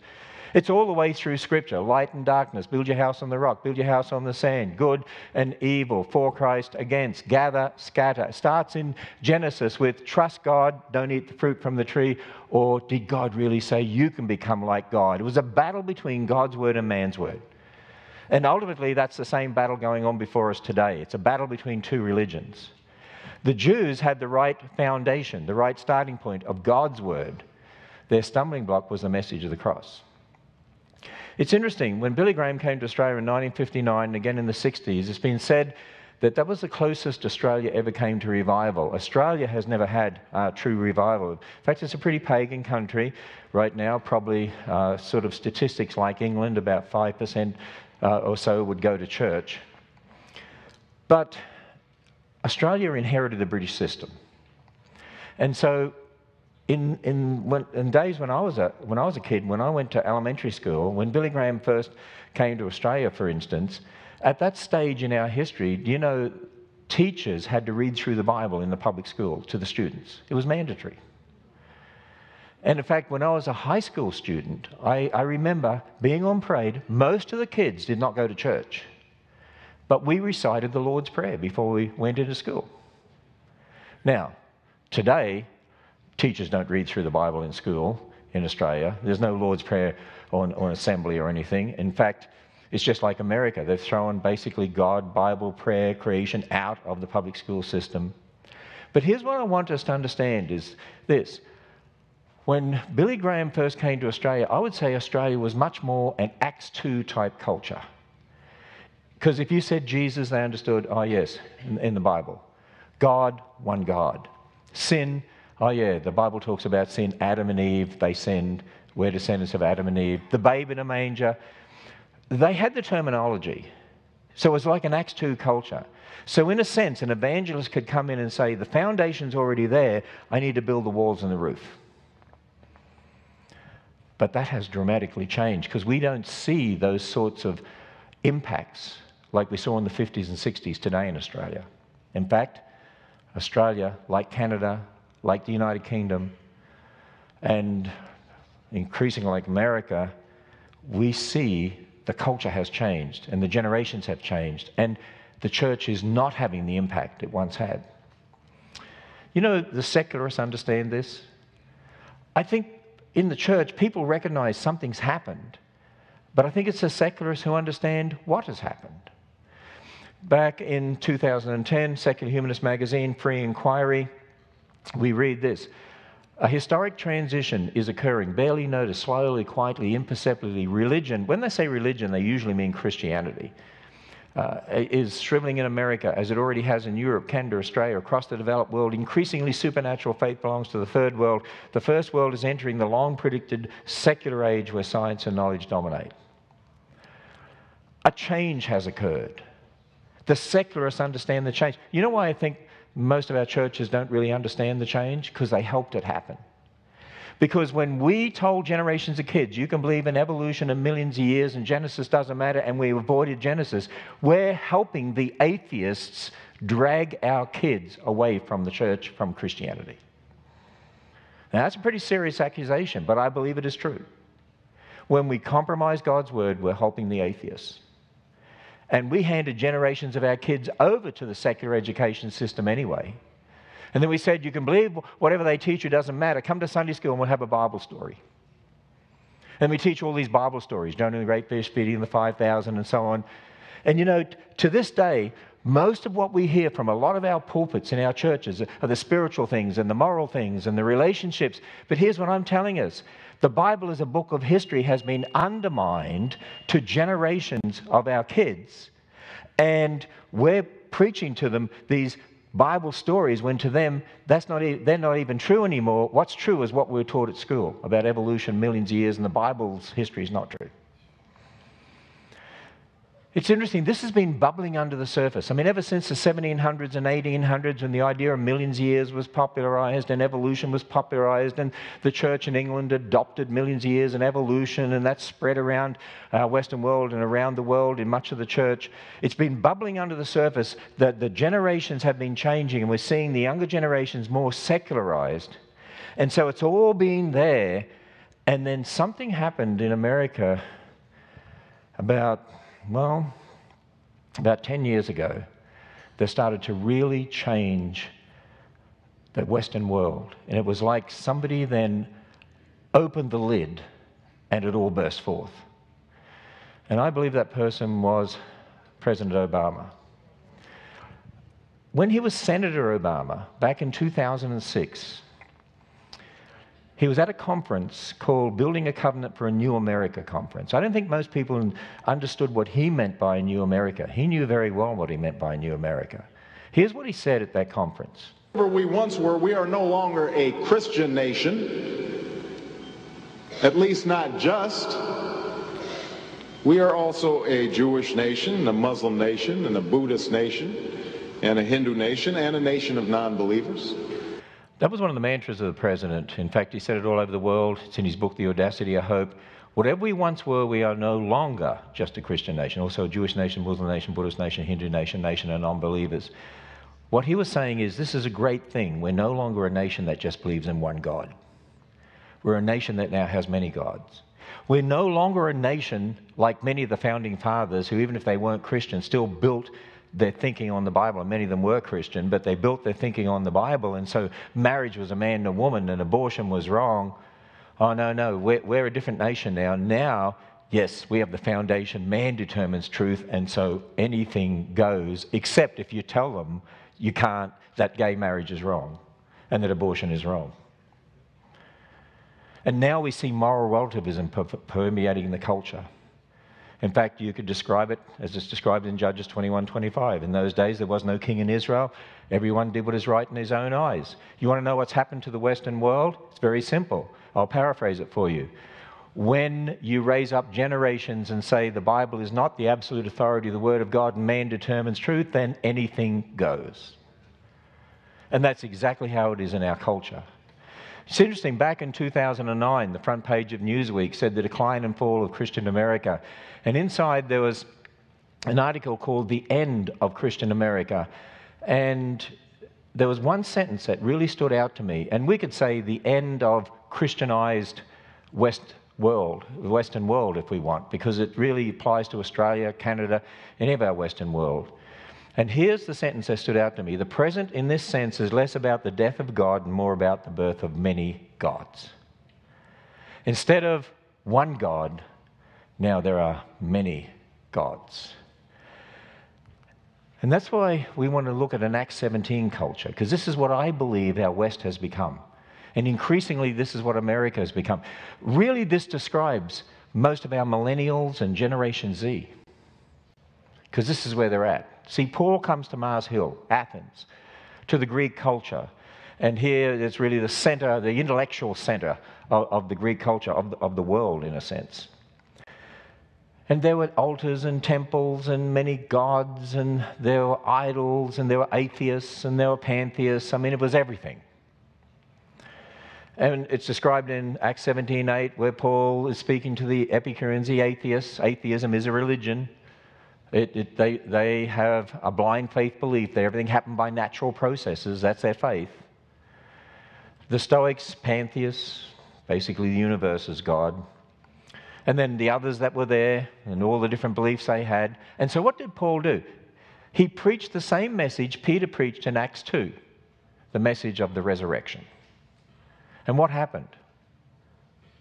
It's all the way through Scripture light and darkness, build your house on the rock, build your house on the sand, good and evil, for Christ, against, gather, scatter. It starts in Genesis with trust God, don't eat the fruit from the tree, or did God really say you can become like God? It was a battle between God's word and man's word. And ultimately, that's the same battle going on before us today. It's a battle between two religions. The Jews had the right foundation, the right starting point of God's word. Their stumbling block was the message of the cross. It's interesting, when Billy Graham came to Australia in 1959 and again in the 60s, it's been said that that was the closest Australia ever came to revival. Australia has never had uh, true revival. In fact, it's a pretty pagan country right now, probably uh, sort of statistics like England, about 5% uh, or so would go to church. But Australia inherited the British system. And so, in, in, when, in days when I, was a, when I was a kid, when I went to elementary school, when Billy Graham first came to Australia, for instance, at that stage in our history, do you know, teachers had to read through the Bible in the public school to the students? It was mandatory. And in fact, when I was a high school student, I, I, remember being on parade. Most of the kids did not go to church, but we recited the Lord's Prayer before we went into school. Now, today, teachers don't read through the Bible in school in Australia. There's no Lord's Prayer on, on assembly or anything. In fact, it's just like America. They've thrown basically God, Bible, prayer, creation out of the public school system. But here's what I want us to understand is this when Billy Graham first came to Australia, I would say Australia was much more an Acts 2 type culture. Because if you said Jesus, they understood, oh, yes, in, in, the Bible. God, one God. Sin, oh, yeah, the Bible talks about sin. Adam and Eve, they sinned. We're descendants of Adam and Eve. The babe in a manger. They had the terminology. So it was like an Acts 2 culture. So, in a sense, an evangelist could come in and say, The foundation's already there, I need to build the walls and the roof. But that has dramatically changed because we don't see those sorts of impacts like we saw in the 50s and 60s today in Australia. In fact, Australia, like Canada, like the United Kingdom, and increasingly like America, we see the culture has changed and the generations have changed, and the church is not having the impact it once had. You know, the secularists understand this. I think in the church, people recognize something's happened, but I think it's the secularists who understand what has happened. Back in 2010, Secular Humanist magazine, Free Inquiry, we read this A historic transition is occurring, barely noticed, slowly, quietly, imperceptibly. Religion, when they say religion, they usually mean Christianity. Uh, is shriveling in America as it already has in Europe, Canada, Australia, across the developed world. Increasingly, supernatural faith belongs to the third world. The first world is entering the long predicted secular age where science and knowledge dominate. A change has occurred. The secularists understand the change. You know why I think most of our churches don't really understand the change? Because they helped it happen. Because when we told generations of kids, you can believe in evolution and millions of years and Genesis doesn't matter, and we avoided Genesis, we're helping the atheists drag our kids away from the church, from Christianity. Now, that's a pretty serious accusation, but I believe it is true. When we compromise God's word, we're helping the atheists. And we handed generations of our kids over to the secular education system anyway. And then we said, you can believe whatever they teach you doesn't matter. Come to Sunday school and we'll have a Bible story. And we teach all these Bible stories, Jonah the great fish feeding the 5,000 and so on. And you know, to this day, most of what we hear from a lot of our pulpits in our churches are the spiritual things and the moral things and the relationships. But here's what I'm telling us the Bible as a book of history has been undermined to generations of our kids. And we're preaching to them these Bible stories when to them that's not e- they're not even true anymore. What's true is what we were taught at school about evolution millions of years, and the Bible's history is not true. It's interesting, this has been bubbling under the surface. I mean, ever since the 1700s and 1800s, when the idea of millions of years was popularized and evolution was popularized, and the church in England adopted millions of years and evolution, and that spread around our Western world and around the world in much of the church, it's been bubbling under the surface that the generations have been changing, and we're seeing the younger generations more secularized. And so it's all been there, and then something happened in America about well, about 10 years ago, they started to really change the Western world. And it was like somebody then opened the lid and it all burst forth. And I believe that person was President Obama. When he was Senator Obama back in 2006, he was at a conference called Building a Covenant for a New America conference. I don't think most people understood what he meant by a new America. He knew very well what he meant by a new America. Here's what he said at that conference. We once were, we are no longer a Christian nation, at least not just. We are also a Jewish nation, a Muslim nation, and a Buddhist nation, and a Hindu nation, and a nation of non believers. That was one of the mantras of the president. In fact, he said it all over the world. It's in his book, The Audacity of Hope. Whatever we once were, we are no longer just a Christian nation, also a Jewish nation, Muslim nation, Buddhist nation, Hindu nation, nation of non believers. What he was saying is this is a great thing. We're no longer a nation that just believes in one God. We're a nation that now has many gods. We're no longer a nation like many of the founding fathers who, even if they weren't Christian, still built their thinking on the Bible, and many of them were Christian, but they built their thinking on the Bible, and so marriage was a man and a woman, and abortion was wrong. Oh, no, no, we're, we're a different nation now. Now, yes, we have the foundation, man determines truth, and so anything goes, except if you tell them you can't, that gay marriage is wrong and that abortion is wrong. And now we see moral relativism permeating the culture. In fact, you could describe it as it's described in Judges 21 25. In those days, there was no king in Israel. Everyone did what is right in his own eyes. You want to know what's happened to the Western world? It's very simple. I'll paraphrase it for you. when you raise up generations and say the Bible is not the absolute authority of the Word of God and man determines truth, then anything goes. And that's exactly how it is in our culture. It's interesting, back in 2009, the front page of Newsweek said the decline and fall of Christian America. And inside there was an article called The End of Christian America. And there was one sentence that really stood out to me. And we could say the end of Christianized West world, the Western world, if we want, because it really applies to Australia, Canada, any of our Western world. And here's the sentence that stood out to me The present, in this sense, is less about the death of God and more about the birth of many gods. Instead of one God, now there are many gods. And that's why we want to look at an Acts 17 culture, because this is what I believe our West has become. And increasingly, this is what America has become. Really, this describes most of our millennials and Generation Z, because this is where they're at. See, Paul comes to Mars Hill, Athens, to the Greek culture. And here it's really the center, the intellectual center of, of the Greek culture, of the, of the world, in a sense. And there were altars and temples and many gods, and there were idols, and there were atheists, and there were pantheists. I mean, it was everything. And it's described in Acts 17:8, where Paul is speaking to the Epicureans, the atheists. Atheism is a religion. It, it, they, they have a blind faith belief that everything happened by natural processes. That's their faith. The Stoics, pantheists, basically the universe is God. And then the others that were there and all the different beliefs they had. And so what did Paul do? He preached the same message Peter preached in Acts 2, the message of the resurrection. And what happened?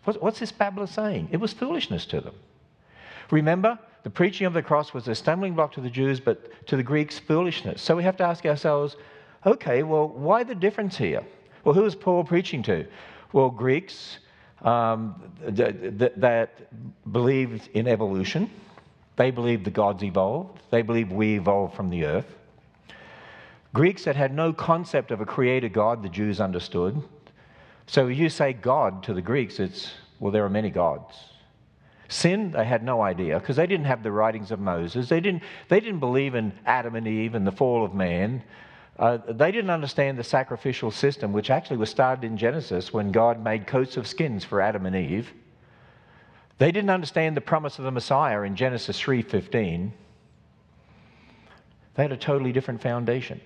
What's this babbler saying? It was foolishness to them. Remember, the preaching of the cross was a stumbling block to the Jews, but to the Greeks, foolishness. So we have to ask ourselves okay, well, why the difference here? Well, who is Paul preaching to? Well, Greeks um, th- th- that believed in evolution. They believed the gods evolved. They believed we evolved from the earth. Greeks that had no concept of a creator God, the Jews understood. So you say God to the Greeks, it's, well, there are many gods. Sin, they had no idea because they didn't have the writings of Moses. They didn't, they didn't believe in Adam and Eve and the fall of man. Uh, they didn't understand the sacrificial system, which actually was started in Genesis when God made coats of skins for Adam and Eve. They didn't understand the promise of the Messiah in Genesis 3:15. They had a totally different foundation.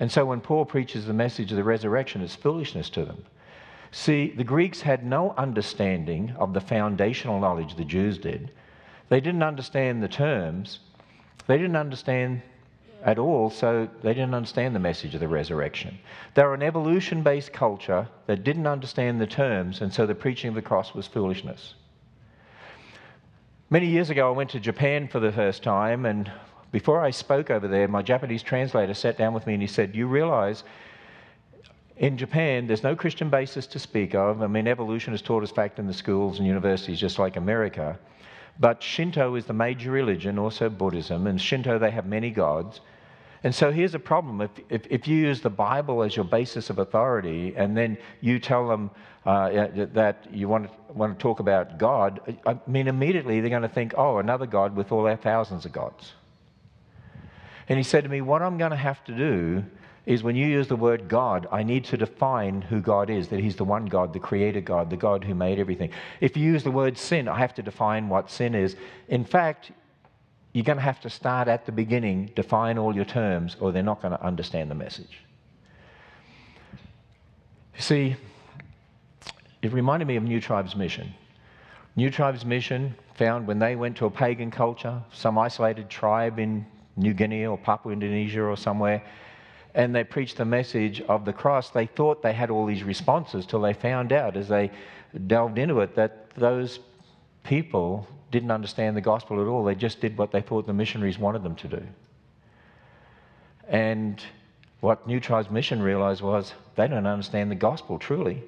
And so when Paul preaches the message of the resurrection, it's foolishness to them. See, the Greeks had no understanding of the foundational knowledge the Jews did. They didn't understand the terms. They didn't understand at all, so they didn't understand the message of the resurrection. They were an evolution based culture that didn't understand the terms, and so the preaching of the cross was foolishness. Many years ago, I went to Japan for the first time, and before I spoke over there, my Japanese translator sat down with me and he said, You realize in Japan, there's no Christian basis to speak of. I mean, evolution is taught as fact in the schools and universities, just like America. But Shinto is the major religion, also Buddhism. And Shinto, they have many gods. And so here's a problem. If, if, if, you use the Bible as your basis of authority and then you tell them uh, that you want to, want to talk about God, I mean, immediately they're going to think, oh, another God with all our thousands of gods. And he said to me, What I'm going to have to do is when you use the word God, I need to define who God is, that He's the one God, the creator God, the God who made everything. If you use the word sin, I have to define what sin is. In fact, you're going to have to start at the beginning, define all your terms, or they're not going to understand the message. You see, it reminded me of New Tribes Mission. New Tribes Mission found when they went to a pagan culture, some isolated tribe in New Guinea or Papua Indonesia or somewhere, and they preached the message of the cross, they thought they had all these responses till they found out as they delved into it that those people didn't understand the gospel at all. They just did what they thought the missionaries wanted them to do. And what New Tribes Mission realized was they don't understand the gospel truly.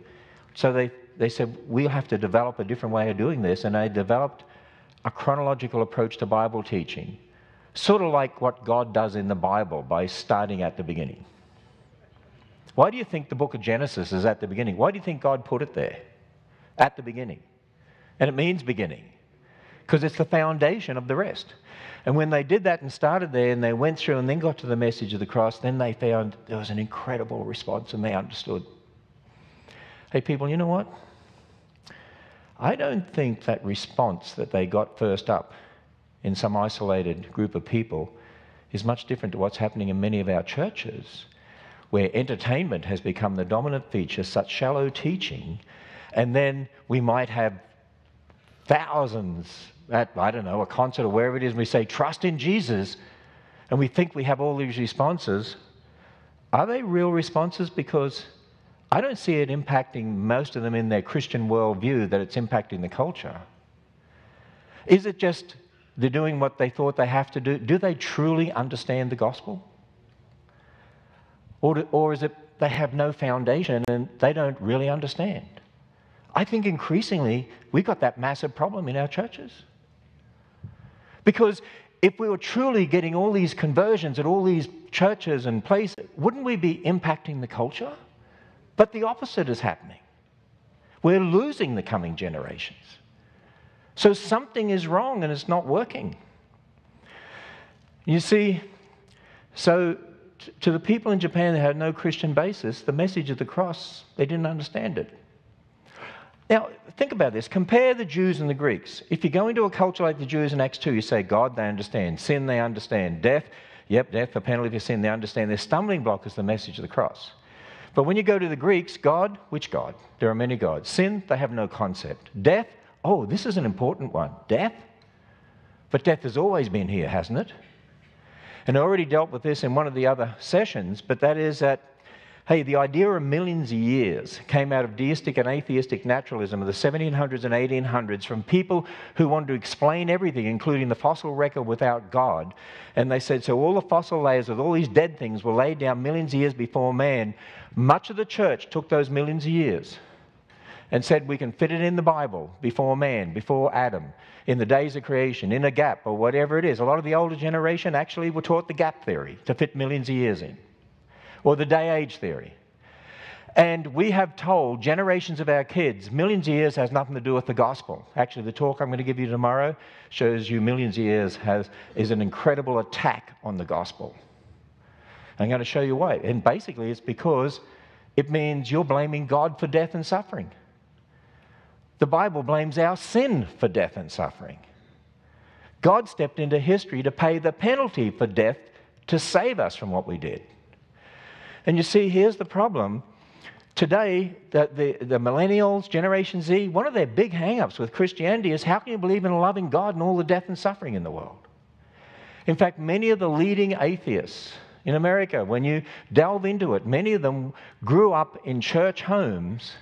So they, they said, we'll have to develop a different way of doing this. And they developed a chronological approach to Bible teaching Sort of like what God does in the Bible by starting at the beginning. Why do you think the book of Genesis is at the beginning? Why do you think God put it there? At the beginning. And it means beginning because it's the foundation of the rest. And when they did that and started there and they went through and then got to the message of the cross, then they found there was an incredible response and they understood. Hey, people, you know what? I don't think that response that they got first up in some isolated group of people is much different to what's happening in many of our churches, where entertainment has become the dominant feature, such shallow teaching, and then we might have thousands at, I don't know, a concert or wherever it is, and we say, trust in Jesus, and we think we have all these responses. Are they real responses? Because I don't see it impacting most of them in their Christian worldview that it's impacting the culture. Is it just they're doing what they thought they have to do? Do they truly understand the gospel? Or, or is it they have no foundation and they don't really understand? I think increasingly we've got that massive problem in our churches. Because if we were truly getting all these conversions at all these churches and places, wouldn't we be impacting the culture? But the opposite is happening. We're losing the coming generations. So something is wrong and it's not working. You see, so to the people in Japan that had no Christian basis, the message of the cross, they didn't understand it. Now, think about this. Compare the Jews and the Greeks. If you go into a culture like the Jews in Acts 2, you say, God, they understand. Sin, they understand. Death, yep, death, the penalty for sin, they understand. Their stumbling block is the message of the cross. But when you go to the Greeks, God, which God? There are many gods. Sin, they have no concept. Death, oh, this is an important one. Death? But death has always been here, hasn't it? And I already dealt with this in one of the other sessions, but that is that Hey, the idea of millions of years came out of deistic and atheistic naturalism of the 1700s and 1800s from people who wanted to explain everything, including the fossil record without God. And they said, so all the fossil layers with all these dead things were laid down millions of years before man. Much of the church took those millions of years and said we can fit it in the Bible before man, before Adam, in the days of creation, in a gap, or whatever it is. A lot of the older generation actually were taught the gap theory to fit millions of years in or the day age theory. And we have told generations of our kids millions of years has nothing to do with the gospel. Actually, the talk I'm going to give you tomorrow shows you millions of years has, is an incredible attack on the gospel. I'm going to show you why. And basically, it's because it means you're blaming God for death and suffering. The Bible blames our sin for death and suffering. God stepped into history to pay the penalty for death to save us from what we did. And you see, here's the problem. Today, the, the, the, millennials, Generation Z, one of their big hang ups with Christianity is how can you believe in a loving God and all the death and suffering in the world? In fact, many of the leading atheists in America, when you delve into it, many of them grew up in church homes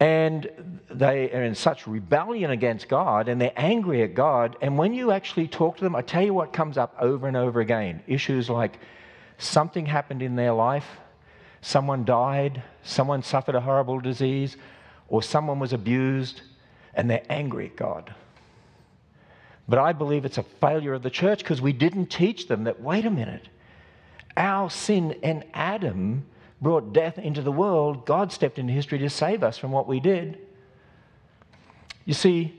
and they are in such rebellion against God and they're angry at God. And when you actually talk to them, I tell you what comes up over and over again issues like something happened in their life, someone died, someone suffered a horrible disease, or someone was abused, and they're angry at God. But I believe it's a failure of the church because we didn't teach them that, wait a minute, our sin and Adam brought death into the world. God stepped into history to save us from what we did. You see,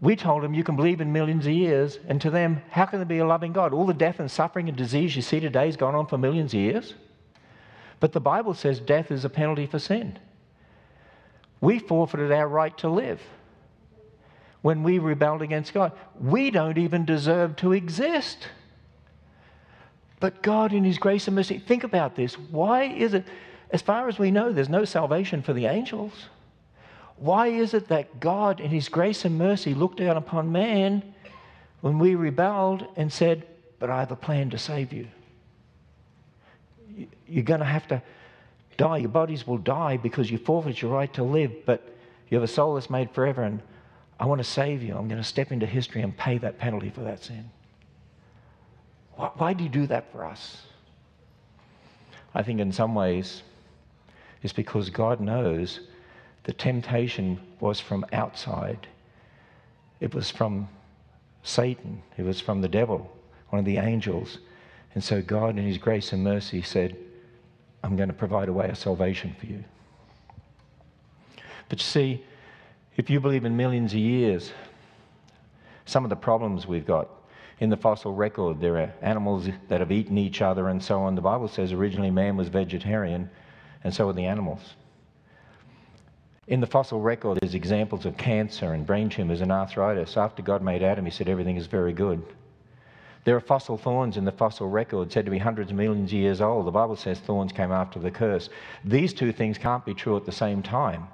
we told them you can believe in millions of years, and to them, how can there be a loving God? All the death and suffering and disease you see today has gone on for millions of years. But the Bible says death is a penalty for sin. We forfeited our right to live when we rebelled against God. We don't even deserve to exist. But God, in His grace and mercy, think about this. Why is it, as far as we know, there's no salvation for the angels? Why is it that God, in His grace and mercy, looked down upon man when we rebelled and said, But I have a plan to save you? You're going to have to die. Your bodies will die because you forfeit your right to live, but you have a soul that's made forever, and I want to save you. I'm going to step into history and pay that penalty for that sin. Why, why do you do that for us? I think in some ways it's because God knows the temptation was from outside. It was from Satan, it was from the devil, one of the angels. And so God, in His grace and mercy, said, I'm going to provide a way of salvation for you. But you see, If you believe in millions of years, some of the problems we've got in the fossil record, there are animals that have eaten each other and so on. The Bible says originally man was vegetarian, and so are the animals. In the fossil record, there's examples of cancer and brain tumors and arthritis. After God made Adam, he said everything is very good. There are fossil thorns in the fossil record said to be hundreds of millions of years old. The Bible says thorns came after the curse. These two things can't be true at the same time,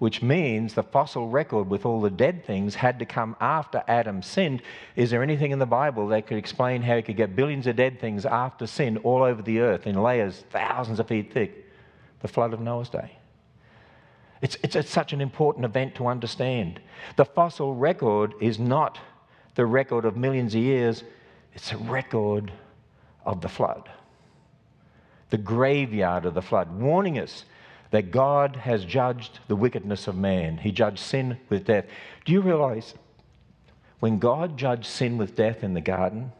which means the fossil record with all the dead things had to come after Adam sinned. Is there anything in the Bible that could explain how you could get billions of dead things after sin all over the earth in layers thousands of feet thick? The flood of Noah's day. It's, it's, it's such an important event to understand. The fossil record is not the record of millions of years, it's a record of the flood, the graveyard of the flood, warning us that God has judged the wickedness of man. He judged sin with death. Do you realize when God judged sin with death in the garden,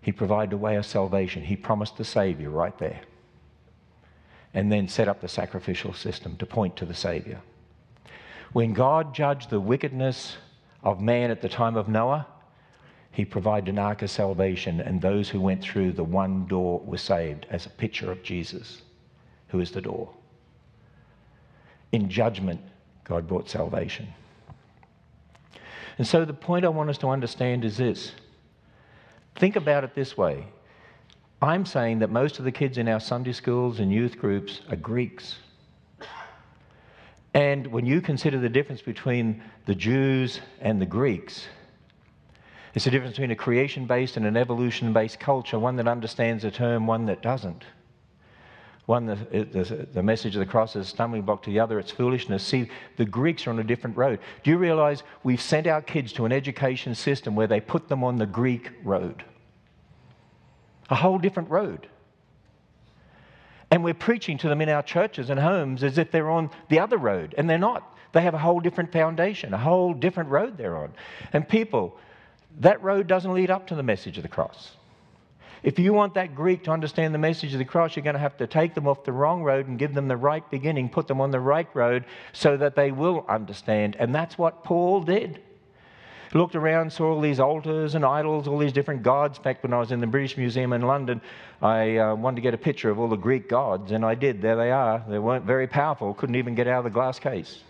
He provided a way of salvation? He promised the Savior right there. And then set up the sacrificial system to point to the Savior. When God judged the wickedness of man at the time of Noah, he provided an ark of salvation, and those who went through the one door were saved as a picture of Jesus, who is the door. In judgment, God brought salvation. And so the point I want us to understand is this think about it this way. I'm saying that most of the kids in our Sunday schools and youth groups are Greeks. And when you consider the difference between the Jews and the Greeks, it's the difference between a creation based and an evolution based culture, one that understands a term, one that doesn't. One, the, the, the, message of the cross is a stumbling block to the other, it's foolishness. See, the Greeks are on a different road. Do you realize we've sent our kids to an education system where they put them on the Greek road? A whole different road. And we're preaching to them in our churches and homes as if they're on the other road, and they're not. They have a whole different foundation, a whole different road they're on. And people, that road doesn't lead up to the message of the cross. If you want that Greek to understand the message of the cross, you're going to have to take them off the wrong road and give them the right beginning, put them on the right road so that they will understand. And that's what Paul did. Looked around, saw all these altars and idols, all these different gods. In fact, when I was in the British Museum in London, I uh, wanted to get a picture of all the Greek gods, and I did. There they are. They weren't very powerful, couldn't even get out of the glass case.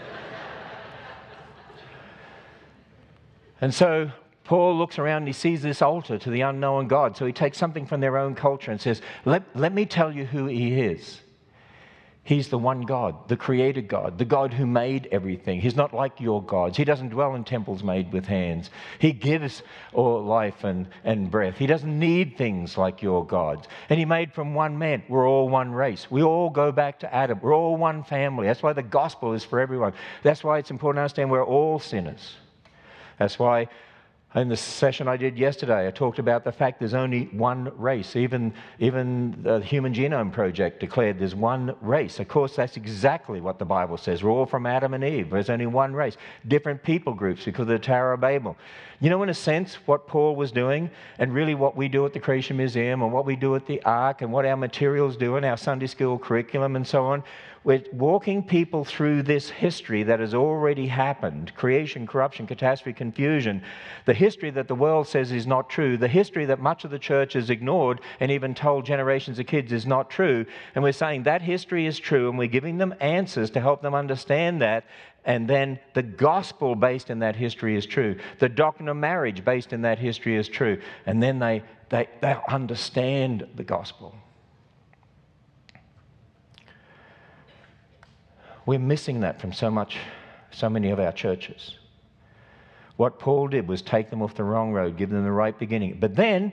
and so Paul looks around and he sees this altar to the unknown God. So he takes something from their own culture and says, Let, let me tell you who he is. He's the one God, the creator God, the God who made everything. He's not like your gods. He doesn't dwell in temples made with hands. He gives all life and, and breath. He doesn't need things like your gods. And He made from one man. We're all one race. We all go back to Adam. We're all one family. That's why the gospel is for everyone. That's why it's important to understand we're all sinners. That's why in the session I did yesterday, I talked about the fact there's only one race. Even, even the Human Genome Project declared there's one race. Of course, that's exactly what the Bible says. We're all from Adam and Eve. There's only one race. Different people groups because of the Tower of Babel. You know, in a sense, what Paul was doing, and really what we do at the Creation Museum, and what we do at the Ark, and what our materials do in our Sunday school curriculum, and so on, we're walking people through this history that has already happened creation, corruption, catastrophe, confusion. The history that the world says is not true. The history that much of the church has ignored and even told generations of kids is not true. And we're saying that history is true, and we're giving them answers to help them understand that. And then the gospel based in that history is true. The doctrine of marriage based in that history is true. And then they, they, they understand the gospel. We're missing that from so much, so many of our churches. What Paul did was take them off the wrong road, give them the right beginning. But then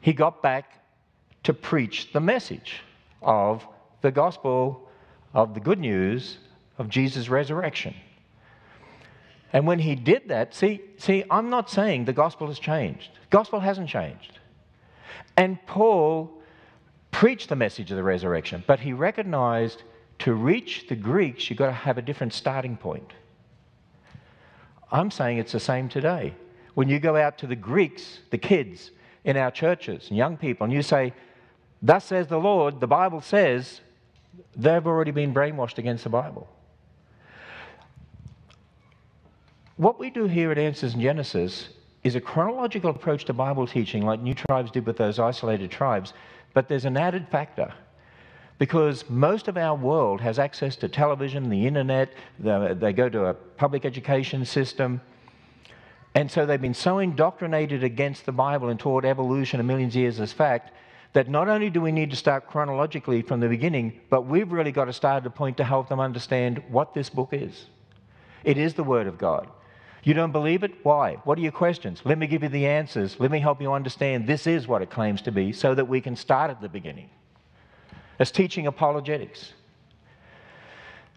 he got back to preach the message of the gospel of the good news of Jesus' resurrection. And when he did that, see, see, I'm not saying the gospel has changed. Gospel hasn't changed. And Paul preached the message of the resurrection, but he recognized to reach the Greeks, you've got to have a different starting point. I'm saying it's the same today. When you go out to the Greeks, the kids in our churches, and young people, and you say, Thus says the Lord, the Bible says, they've already been brainwashed against the Bible. what we do here at Answers in Genesis is a chronological approach to Bible teaching, like New Tribes did with those isolated tribes, but there's an added factor. Because most of our world has access to television, the internet, they go to a public education system. And so they've been so indoctrinated against the Bible and toward evolution a million years as fact that not only do we need to start chronologically from the beginning, but we've really got to start at a point to help them understand what this book is. It is the Word of God. You don't believe it? Why? What are your questions? Let me give you the answers. Let me help you understand this is what it claims to be so that we can start at the beginning. It's teaching apologetics.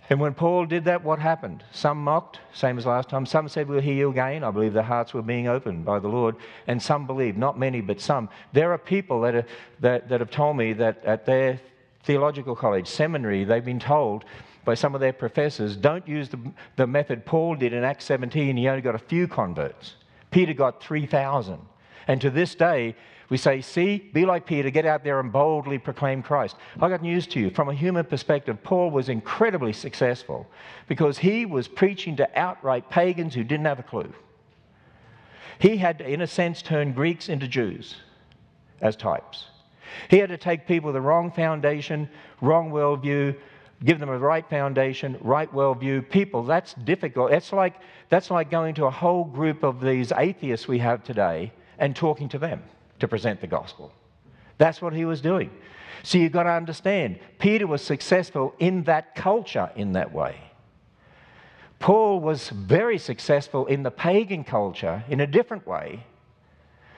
And when Paul did that, what happened? Some mocked, same as last time. Some said, We'll hear you again. I believe their hearts were being opened by the Lord. And some believed, not many, but some. There are people that, are, that, that have told me that at their theological college, seminary, they've been told by some of their professors, don't use the, the method Paul did in Acts 17. He only got a few converts. Peter got 3,000. And to this day, we say, see, be like Peter, get out there and boldly proclaim Christ. I got news to you. From a human perspective, Paul was incredibly successful because he was preaching to outright pagans who didn't have a clue. He had in a sense, turned Greeks into Jews as types. He had to take people with the wrong foundation, wrong worldview, give them a right foundation, right worldview. People, that's difficult. That's like, that's like going to a whole group of these atheists we have today and talking to them to present the gospel. That's what he was doing. So you've got to understand, Peter was successful in that culture in that way. Paul was very successful in the pagan culture in a different way,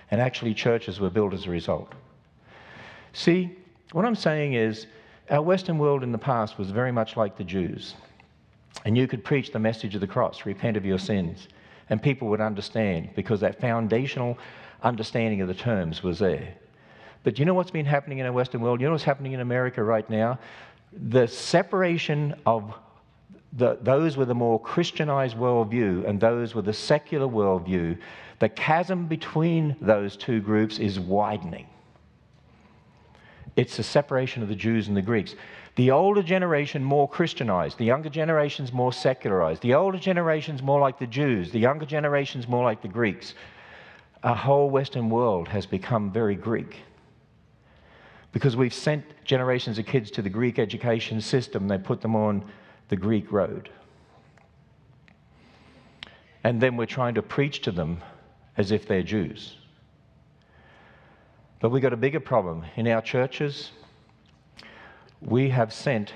and actually, churches were built as a result. See, what I'm saying is, our Western world in the past was very much like the Jews. And you could preach the message of the cross, repent of your sins, and people would understand because that foundational understanding of the terms was there. But you know what's been happening in our Western world? You know what's happening in America right now? The separation of the, those with a more Christianized worldview and those with a secular worldview, the chasm between those two groups is widening. It's the separation of the Jews and the Greeks. The older generation more Christianized, the younger generation's more secularized. The older generation's more like the Jews, the younger generation's more like the Greeks. Our whole Western world has become very Greek because we've sent generations of kids to the Greek education system, they put them on the Greek road. And then we're trying to preach to them as if they're Jews. But we've got a bigger problem. In our churches, we have sent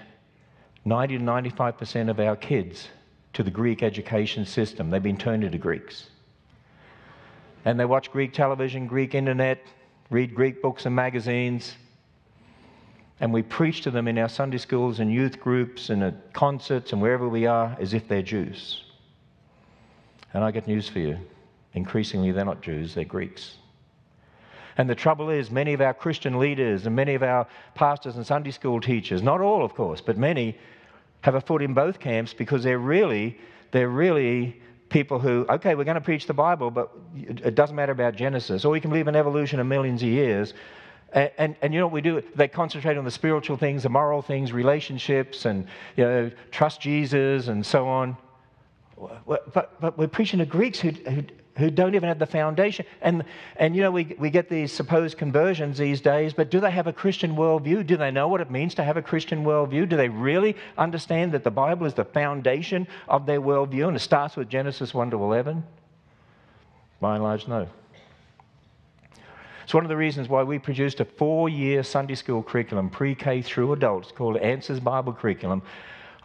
90 to 95% of our kids to the Greek education system. They've been turned into Greeks. And they watch Greek television, Greek internet, read Greek books and magazines. And we preach to them in our Sunday schools and youth groups and at concerts and wherever we are as if they're Jews. And I get news for you. Increasingly, they're not Jews, they're Greeks. And the trouble is, many of our Christian leaders and many of our pastors and Sunday school teachers, not all, of course, but many, have a foot in both camps because they're really, they're really people who, okay, we're going to preach the Bible, but it doesn't matter about Genesis, or we can believe in evolution of millions of years. And, and, and, you know what we do? They concentrate on the spiritual things, the moral things, relationships, and you know, trust Jesus and so on. But, but we're preaching to Greeks who, who, who don't even have the foundation. And, and you know, we, we get these supposed conversions these days, but do they have a Christian worldview? Do they know what it means to have a Christian worldview? Do they really understand that the Bible is the foundation of their worldview and it starts with Genesis 1 to 11? By and large, no. It's one of the reasons why we produced a four year Sunday school curriculum, pre K through adults, called Answers Bible Curriculum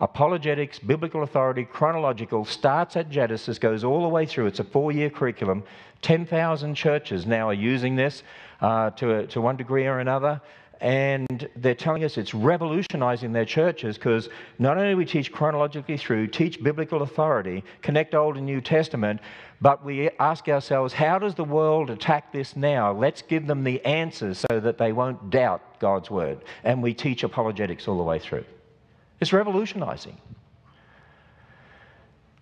apologetics, biblical authority, chronological, starts at Genesis, goes all the way through. It's a four year curriculum. 10,000 churches now are using this uh, to, a, to one degree or another. And they're telling us it's revolutionizing their churches because not only we teach chronologically through, teach biblical authority, connect Old and New Testament, but we ask ourselves, how does the world attack this now? Let's give them the answers so that they won't doubt God's word. And we teach apologetics all the way through. It's revolutionizing.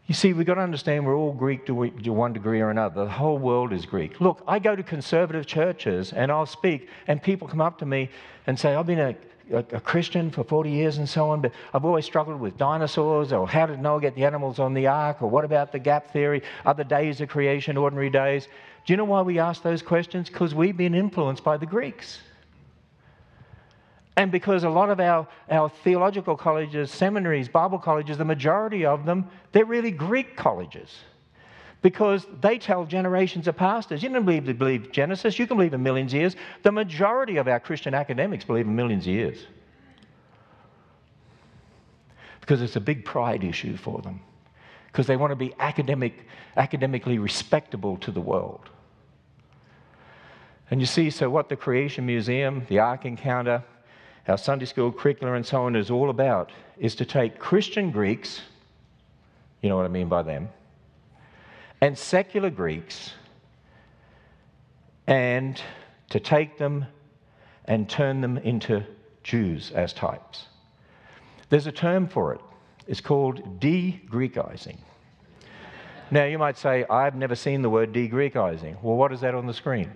You see, we've got to understand we're all Greek to one degree or another. The whole world is Greek. Look, I go to conservative churches and I'll speak, and people come up to me and say, I've been a a, a, Christian for 40 years and so on, but I've always struggled with dinosaurs or how did Noah get the animals on the ark or what about the gap theory, other days of creation, ordinary days. Do you know why we ask those questions? Because we've been influenced by the Greeks. And because a lot of our, our theological colleges, seminaries, Bible colleges, the majority of them, they're really Greek colleges. Because they tell generations of pastors, you don't believe, believe Genesis, you can believe in millions of years. The majority of our Christian academics believe in millions of years. Because it's a big pride issue for them. Because they want to be academic, academically respectable to the world. And you see, so what the Creation Museum, the Ark Encounter, our Sunday school curriculum and so on is all about is to take Christian Greeks, you know what I mean by them, and secular Greeks, and to take them and turn them into Jews as types. There's a term for it. It's called de Greekizing. Now, you might say, I've never seen the word de Greekizing. Well, what is that on the screen?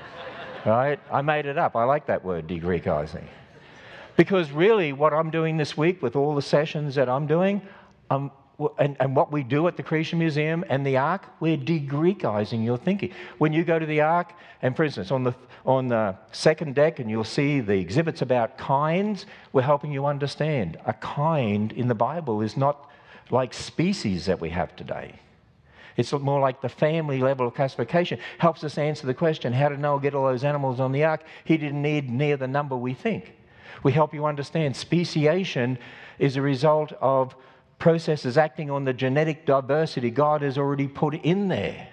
right? I made it up. I like that word, de Greekizing. Because really, what I'm doing this week with all the sessions that I'm doing, um, and, and, what we do at the Creation Museum and the Ark, we're de Greekizing your thinking. When you go to the Ark, and for instance, on the, on the second deck, and you'll see the exhibits about kinds, we're helping you understand. A kind in the Bible is not like species that we have today. It's more like the family level of classification. Helps us answer the question how did Noah get all those animals on the ark? He didn't need near the number we think. We help you understand speciation is a result of processes acting on the genetic diversity God has already put in there.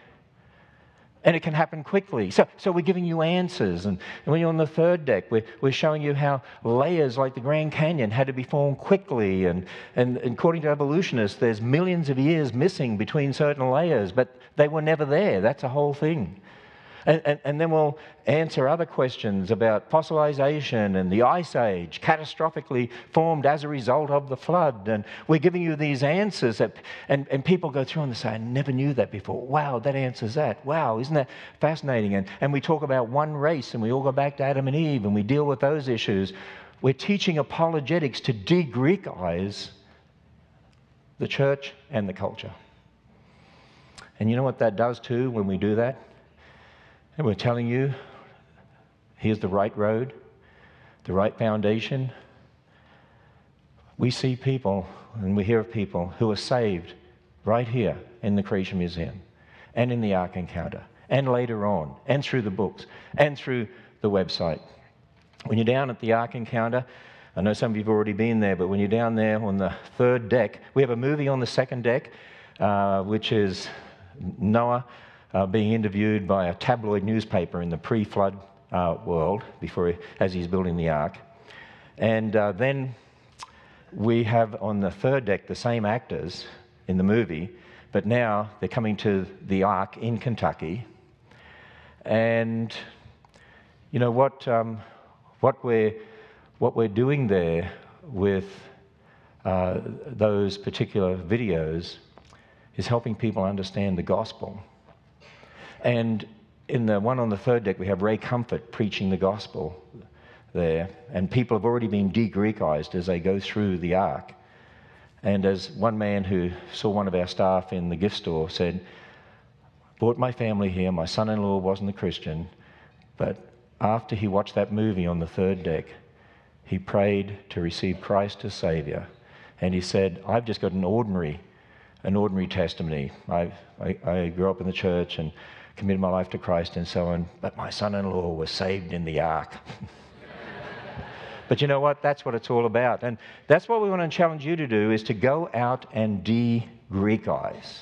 And it can happen quickly. So, so we're giving you answers. And, when you're on the third deck, we're, we're showing you how layers like the Grand Canyon had to be formed quickly. And, and according to evolutionists, there's millions of years missing between certain layers, but they were never there. That's a whole thing. And, and, and, then we'll answer other questions about fossilization and the ice age, catastrophically formed as a result of the flood. And we're giving you these answers, that, and, and people go through and they say, I never knew that before. Wow, that answers that. Wow, isn't that fascinating? And, and we talk about one race, and we all go back to Adam and Eve, and we deal with those issues. We're teaching apologetics to de Greekize the church and the culture. And you know what that does too when we do that? And we're telling you here's the right road, the right foundation. We see people and we hear of people who are saved right here in the Creation Museum and in the Ark Encounter and later on and through the books and through the website. When you're down at the Ark Encounter, I know some of you have already been there, but when you're down there on the third deck, we have a movie on the second deck, uh, which is Noah uh, being interviewed by a tabloid newspaper in the pre flood uh, world before as he's building the ark. And uh, then we have on the third deck the same actors in the movie, but now they're coming to the ark in Kentucky. And you know what, um, what, we're, what we're doing there with uh, those particular videos is helping people understand the gospel and in the one on the third deck, we have Ray Comfort preaching the gospel there. And people have already been de Greekized as they go through the ark. And as one man who saw one of our staff in the gift store said, Brought my family here, my son in law wasn't a Christian, but after he watched that movie on the third deck, he prayed to receive Christ as Savior. And he said, I've just got an ordinary, an ordinary testimony. I, I, I grew up in the church and committed my life to Christ and so on, but my son in law was saved in the ark. but you know what? That's what it's all about. And that's what we want to challenge you to do is to go out and de Greekize.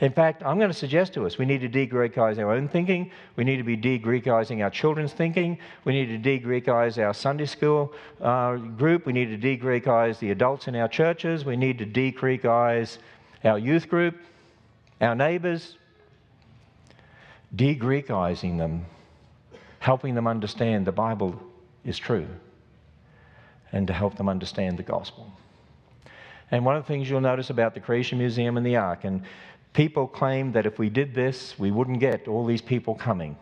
In fact, I'm going to suggest to us we need to de Greekize our own thinking. We need to be de Greekizing our children's thinking. We need to de Greekize our Sunday school uh, group. We need to de Greekize the adults in our churches. We need to de Greekize our youth group, our neighbors, de Greekizing them, helping them understand the Bible is true, and to help them understand the gospel. And one of the things you'll notice about the Creation Museum and the Ark, and people claim that if we did this, we wouldn't get all these people coming.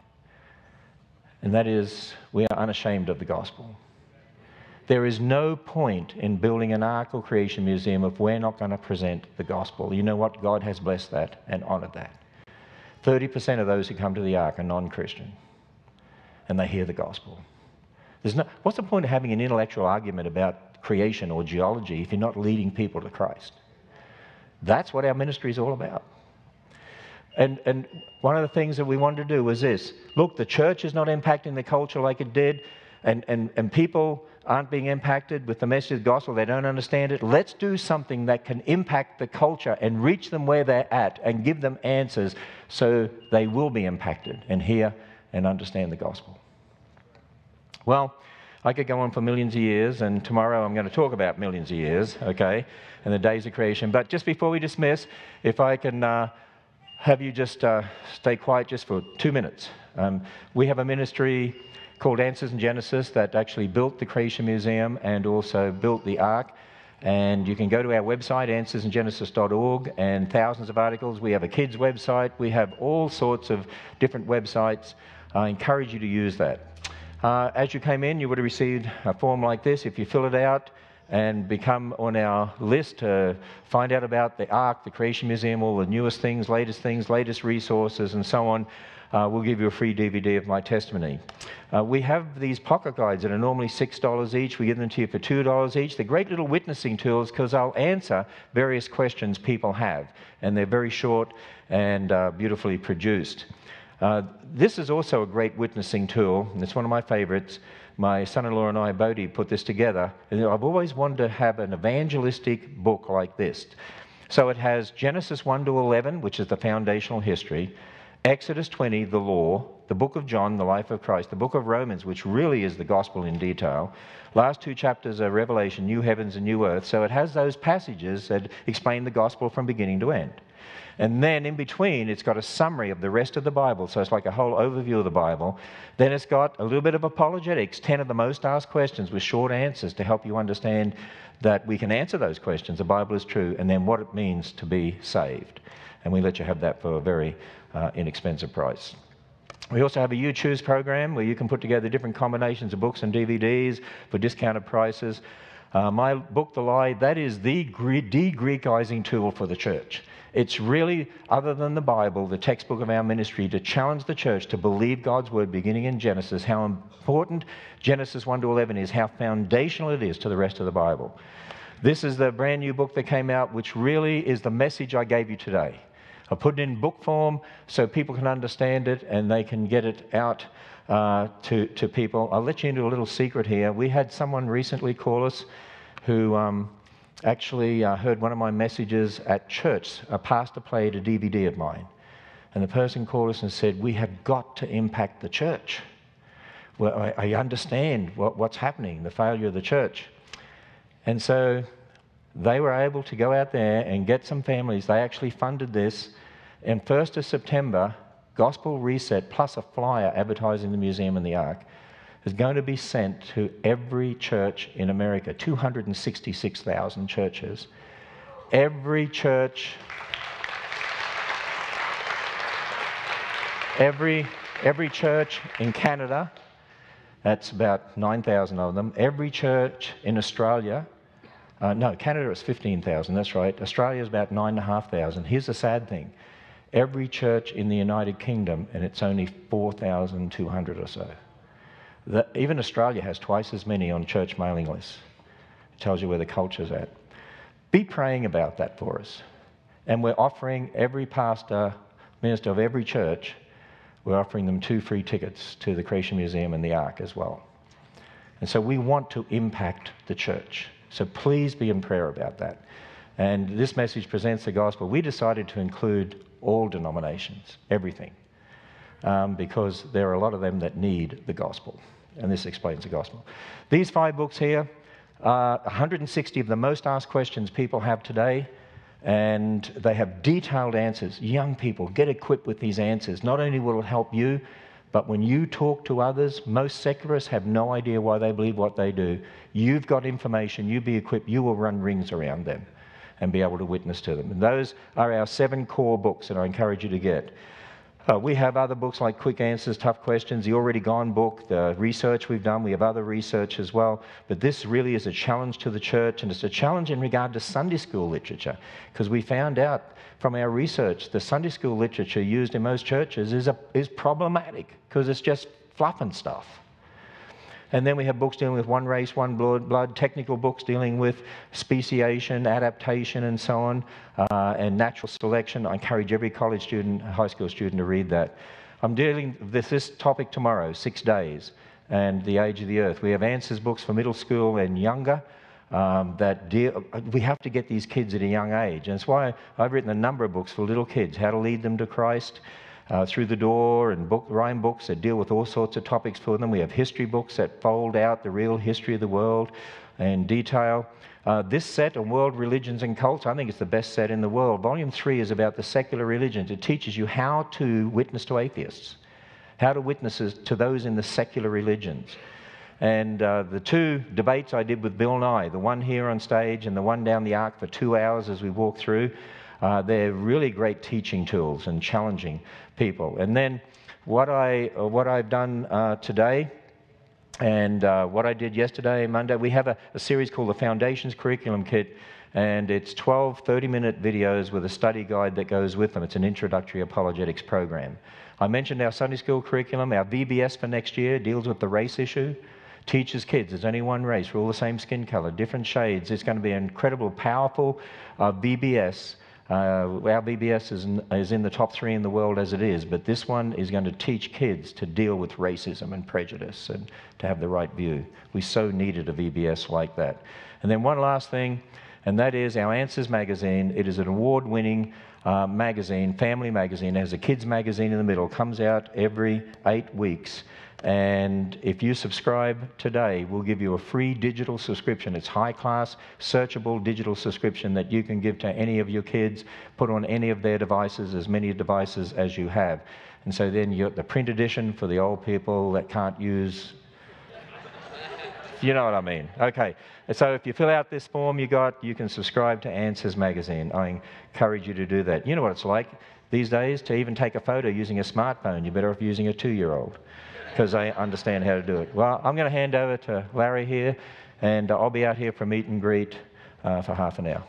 And that is, we are unashamed of the gospel. There is no point in building an Ark or Creation Museum if we're not going to present the gospel. You know what? God has blessed that and honored that. 30% of those who come to the Ark are non Christian and they hear the gospel. There's no, what's the point of having an intellectual argument about creation or geology if you're not leading people to Christ? That's what our ministry is all about. And, and one of the things that we wanted to do was this look, the church is not impacting the culture like it did, and, and, and people aren't being impacted with the message of the gospel, they don't understand it. Let's do something that can impact the culture and reach them where they're at and give them answers so they will be impacted and hear and understand the gospel. Well, I could go on for millions of years, and tomorrow I'm going to talk about millions of years, okay, and the days of creation. But just before we dismiss, if I can uh, have you just uh, stay quiet just for two minutes. Um, we have a ministry called Answers in Genesis that actually built the Creation Museum and also built the Ark. And you can go to our website, answersingenesis.org, and thousands of articles. We have a kids' website. We have all sorts of different websites. I encourage you to use that. Uh, as you came in, you would have received a form like this. If you fill it out and become on our list to find out about the Ark, the Creation Museum, all the newest things, latest things, latest resources, and so on, uh, we'll give you a free DVD of my testimony. Uh, we have these pocket guides that are normally $6 each. We give them to you for $2 each. They're great little witnessing tools because I'll answer various questions people have, and they're very short and uh, beautifully produced. Uh, this is also a great witnessing tool, and it's one of my favorites. My son in law and I, Bodie, put this together. And I've always wanted to have an evangelistic book like this. So it has Genesis 1 to 11, which is the foundational history, Exodus 20, the law, the book of John, the life of Christ, the book of Romans, which really is the gospel in detail. Last two chapters are Revelation, new heavens and new earth. So it has those passages that explain the gospel from beginning to end. And then in between, it's got a summary of the rest of the Bible. So it's like a whole overview of the Bible. Then it's got a little bit of apologetics, 10 of the most asked questions with short answers to help you understand that we can answer those questions. The Bible is true, and then what it means to be saved. And we let you have that for a very uh, inexpensive price. We also have a You Choose program where you can put together different combinations of books and DVDs for discounted prices. Uh, my book, The Lie, that is the de Greekizing tool for the church. It's really, other than the Bible, the textbook of our ministry to challenge the church to believe God's word beginning in Genesis, how important Genesis 1 to 11 is, how foundational it is to the rest of the Bible. This is the brand new book that came out, which really is the message I gave you today. I put it in book form so people can understand it and they can get it out uh, to, to people. I'll let you into a little secret here. We had someone recently call us who. Um, actually uh, heard one of my messages at church. A pastor played a DVD of mine. And the person called us and said, We have got to impact the church. Well, I, I understand what, what's happening, the failure of the church. And so they were able to go out there and get some families. They actually funded this. And 1st of September, Gospel Reset plus a flyer advertising the museum and the Ark is going to be sent to every church in America 266,000 churches. Every church, every, every church in Canada, that's about 9,000 of them. Every church in Australia, uh, no, Canada is 15,000, that's right. Australia is about 9,500. Here's the sad thing every church in the United Kingdom, and it's only 4,200 or so even Australia has twice as many on church mailing lists. It tells you where the culture's at. Be praying about that for us. And we're offering every pastor, minister of every church, we're offering them two free tickets to the Creation Museum and the Ark as well. And so we want to impact the church. So please be in prayer about that. And this message presents the gospel. We decided to include all denominations, everything um, because there are a lot of them that need the gospel. And this explains the gospel. These five books here, are 160 of the most asked questions people have today, and they have detailed answers. Young people, get equipped with these answers. Not only will it help you, but when you talk to others, most secularists have no idea why they believe what they do. You've got information, you be equipped, you will run rings around them and be able to witness to them. And those are our seven core books that I encourage you to get. Uh, we have other books like Quick Answers, Tough Questions, the Already Gone book, the research we've done. We have other research as well. But this really is a challenge to the church, and it's a challenge in regard to Sunday school literature, because we found out from our research the Sunday school literature used in most churches is, a, is problematic because it's just fluff and stuff. And then we have books dealing with one race, one blood, blood technical books dealing with speciation, adaptation, and so on, uh, and natural selection. I encourage every college student, high school student to read that. I'm dealing with this topic tomorrow, six days, and the age of the earth. We have answers books for middle school and younger. Um, that deal, we have to get these kids at a young age. And that's why I've written a number of books for little kids how to lead them to Christ, uh, through the door and book, rhyme books that deal with all sorts of topics for them. We have history books that fold out the real history of the world in detail. Uh, this set on world religions and cults, I think it's the best set in the world. Volume three is about the secular religions. It teaches you how to witness to atheists, how to witness to those in the secular religions. And uh, the two debates I did with Bill Nye, the one here on stage and the one down the ark for two hours as we walk through, uh, they're really great teaching tools and challenging people. And then what, I, uh, what I've done uh, today and uh, what I did yesterday, Monday, we have a, a, series called the Foundations Curriculum Kit, and it's 12 30 minute videos with a study guide that goes with them. It's an introductory apologetics program. I mentioned our Sunday school curriculum. Our VBS for next year deals with the race issue teaches kids there's only one race, we're all the same skin color, different shades. It's going to be an incredible, powerful uh, VBS uh, our VBS is in, is in the top three in the world as it is, but this one is going to teach kids to deal with racism and prejudice and to have the right view. We so needed a VBS like that. And then one last thing, and that is our Answers magazine. It is an award winning uh, magazine, family magazine. It has a kids magazine in the middle, comes out every eight weeks. And if you subscribe today, we'll give you a free digital subscription. It's high class, searchable digital subscription that you can give to any of your kids, put on any of their devices, as many devices as you have. And so then you got the print edition for the old people that can't use. you know what I mean? Okay. So if you fill out this form you got, you can subscribe to Answers Magazine. I encourage you to do that. You know what it's like these days to even take a photo using a smartphone. You're better off using a two year old because I understand how to do it. Well, I'm going to hand over to Larry here, and I'll be out here for meet and greet uh, for half an hour.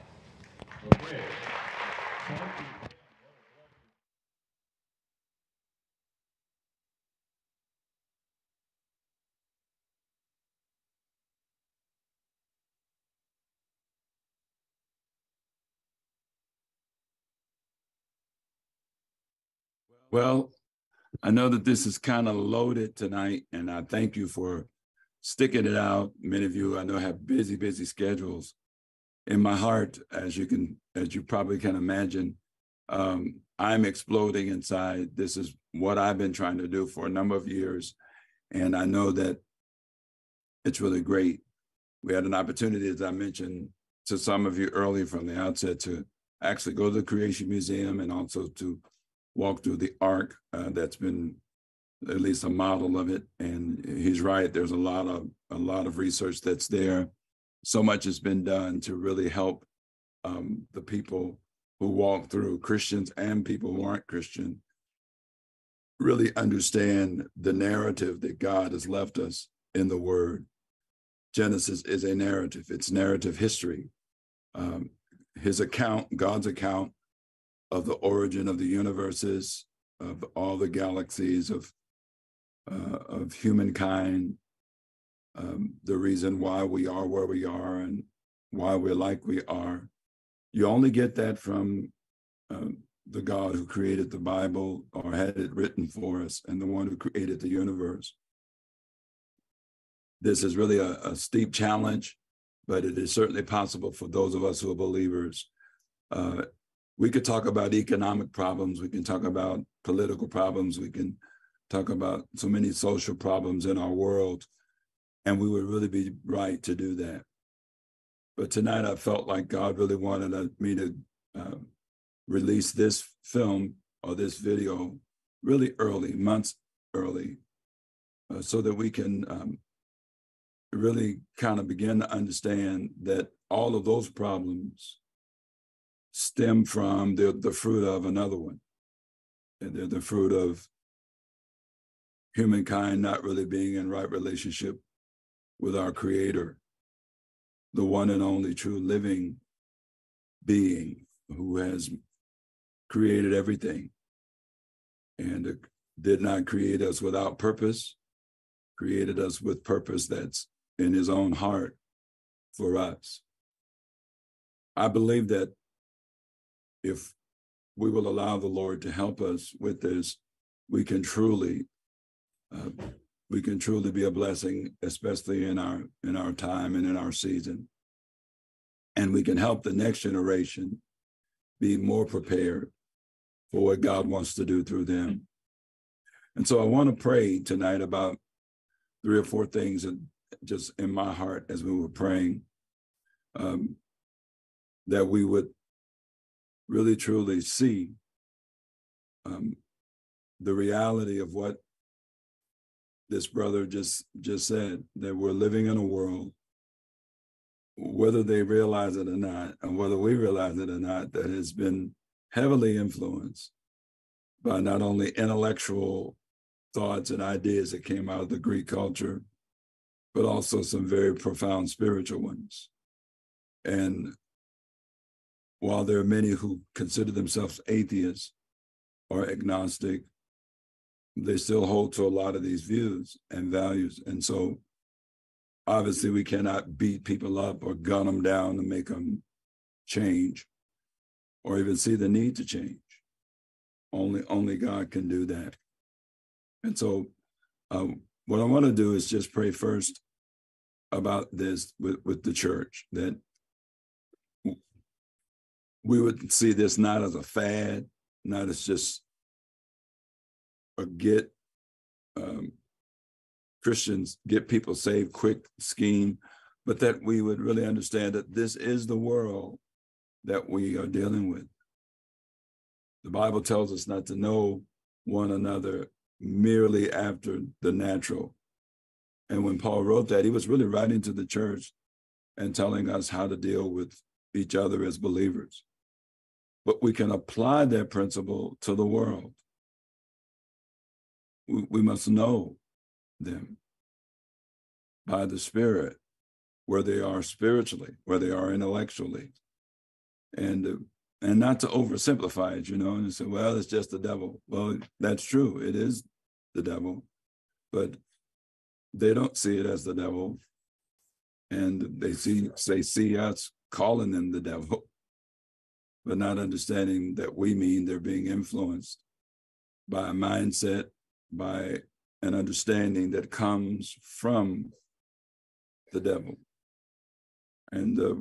Well, I know that this is kind of loaded tonight, and I thank you for sticking it out. Many of you I know have busy, busy schedules. In my heart, as you can, as you probably can imagine, um, I'm exploding inside. This is what I've been trying to do for a number of years, and I know that it's really great. We had an opportunity, as I mentioned to some of you earlier from the outset, to actually go to the Creation Museum and also to walk through the ark uh, that's been at least a model of it and he's right there's a lot of a lot of research that's there. So much has been done to really help um, the people who walk through christians and people who aren't christian really understand the narrative that god has left us in the word. Genesis is a narrative it's narrative history. Um, his account god's account of the origin of the universes, of all the galaxies, of uh, of humankind, um, the reason why we are where we are and why we're like we are. You only get that from uh, the God who created the Bible or had it written for us and the one who created the universe. This is really a, a steep challenge, but it is certainly possible for those of us who are believers. Uh, we could talk about economic problems, we can talk about political problems, we can talk about so many social problems in our world, and we would really be right to do that. But tonight I felt like God really wanted me to uh, release this film or this video really early, months early, uh, so that we can um, really kind of begin to understand that all of those problems stem from the, the fruit of another one. and they're the fruit of humankind not really being in right relationship with our creator the one and only true living being who has created everything and did not create us without purpose created us with purpose that's in his own heart for us i believe that if we will allow the lord to help us with this we can truly uh, we can truly be a blessing, especially in our in our time and in our season. And we can help the next generation be more prepared for what God wants to do through them. And so I want to pray tonight about three or four things that just in my heart as we were praying um, that we would really truly see um, the reality of what this brother just just said that we're living in a world whether they realize it or not and whether we realize it or not that has been heavily influenced by not only intellectual thoughts and ideas that came out of the greek culture but also some very profound spiritual ones. And while there are many who consider themselves atheists or agnostic they still hold to a lot of these views and values. And so obviously we cannot beat people up or gun them down to make them change or even see the need to change. Only, only God can do that. And so um, what I want to do is just pray first about this with, with the church that we would see this not as a fad, not as just a get um, Christians, get people saved quick scheme, but that we would really understand that this is the world that we are dealing with. The Bible tells us not to know one another merely after the natural. And when Paul wrote that, he was really writing to the church and telling us how to deal with each other as believers. But we can apply that principle to the world. We, we must know them by the Spirit, where they are spiritually, where they are intellectually, and uh, and not to oversimplify it, you know, and say, well, it's just the devil. Well, that's true, it is the devil, but they don't see it as the devil, and they see they see us calling them the devil, but not understanding that we mean they're being influenced by a mindset by an understanding that comes from the devil. And uh,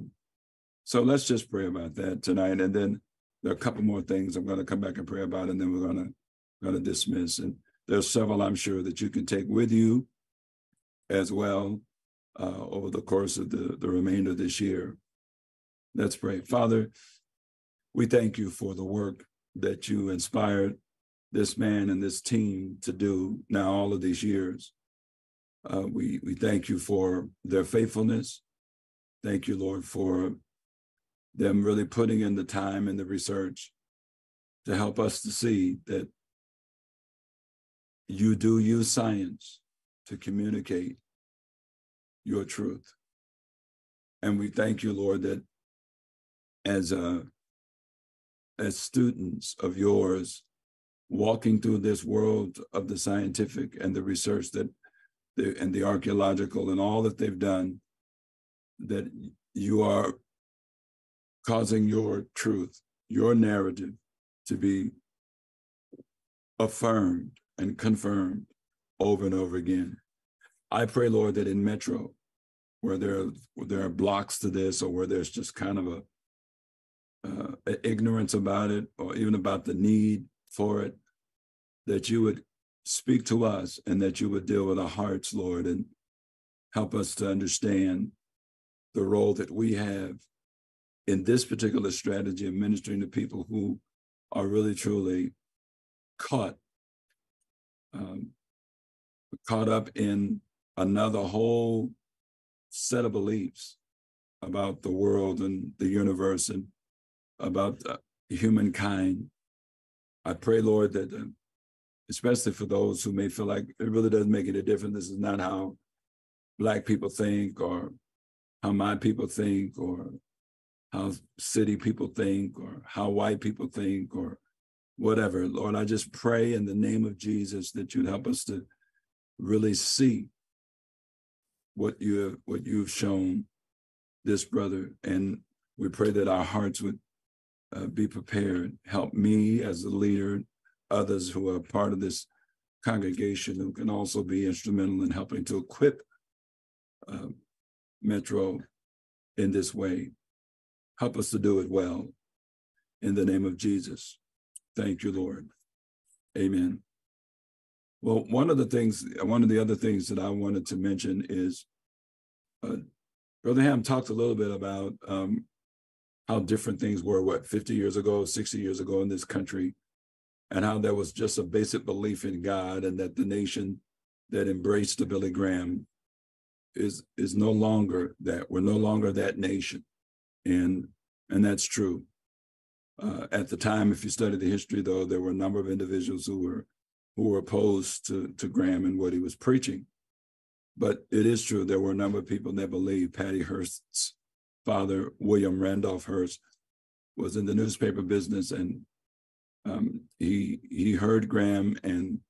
so let's just pray about that tonight. And then there are a couple more things I'm going to come back and pray about, and then we're going to going to dismiss. And there's several I'm sure that you can take with you as well uh, over the course of the, the remainder of this year. Let's pray. Father, we thank you for the work that you inspired this man and this team to do now all of these years. Uh, we we thank you for their faithfulness. Thank you, Lord, for them really putting in the time and the research to help us to see that you do use science to communicate your truth. And we thank you, Lord, that as a as students of yours, walking through this world of the scientific and the research that the, and the archaeological and all that they've done, that you are causing your truth, your narrative to be affirmed and confirmed over and over again. I pray, Lord, that in Metro, where there where there are blocks to this, or where there's just kind of a uh, ignorance about it, or even about the need for it, that you would speak to us and that you would deal with our hearts, Lord, and help us to understand the role that we have in this particular strategy of ministering to people who are really truly caught um, caught up in another whole set of beliefs about the world and the universe and about uh, humankind I pray, Lord, that uh, especially for those who may feel like it really doesn't make any difference. This is not how Black people think or how my people think or how city people think or how white people think or whatever. Lord, I just pray in the name of Jesus that you'd help us to really see what you have, what you've shown this brother, and we pray that our hearts would uh, be prepared. Help me as a leader, others who are part of this congregation who can also be instrumental in helping to equip uh, Metro in this way. Help us to do it well. In the name of Jesus. Thank you, Lord. Amen. Well, one of the things, one of the other things that I wanted to mention is uh, Brother Ham talked a little bit about um, how different things were, what, 50 years ago, 60 years ago in this country, and how there was just a basic belief in God and that the nation that embraced the Billy Graham is is no longer that. We're no longer that nation. And and that's true. Uh, at the time, if you study the history, though, there were a number of individuals who were who were opposed to, to Graham and what he was preaching. But it is true, there were a number of people that believed Patty Hearst's father, William Randolph Hearst, was in the newspaper business and um, he he heard Graham and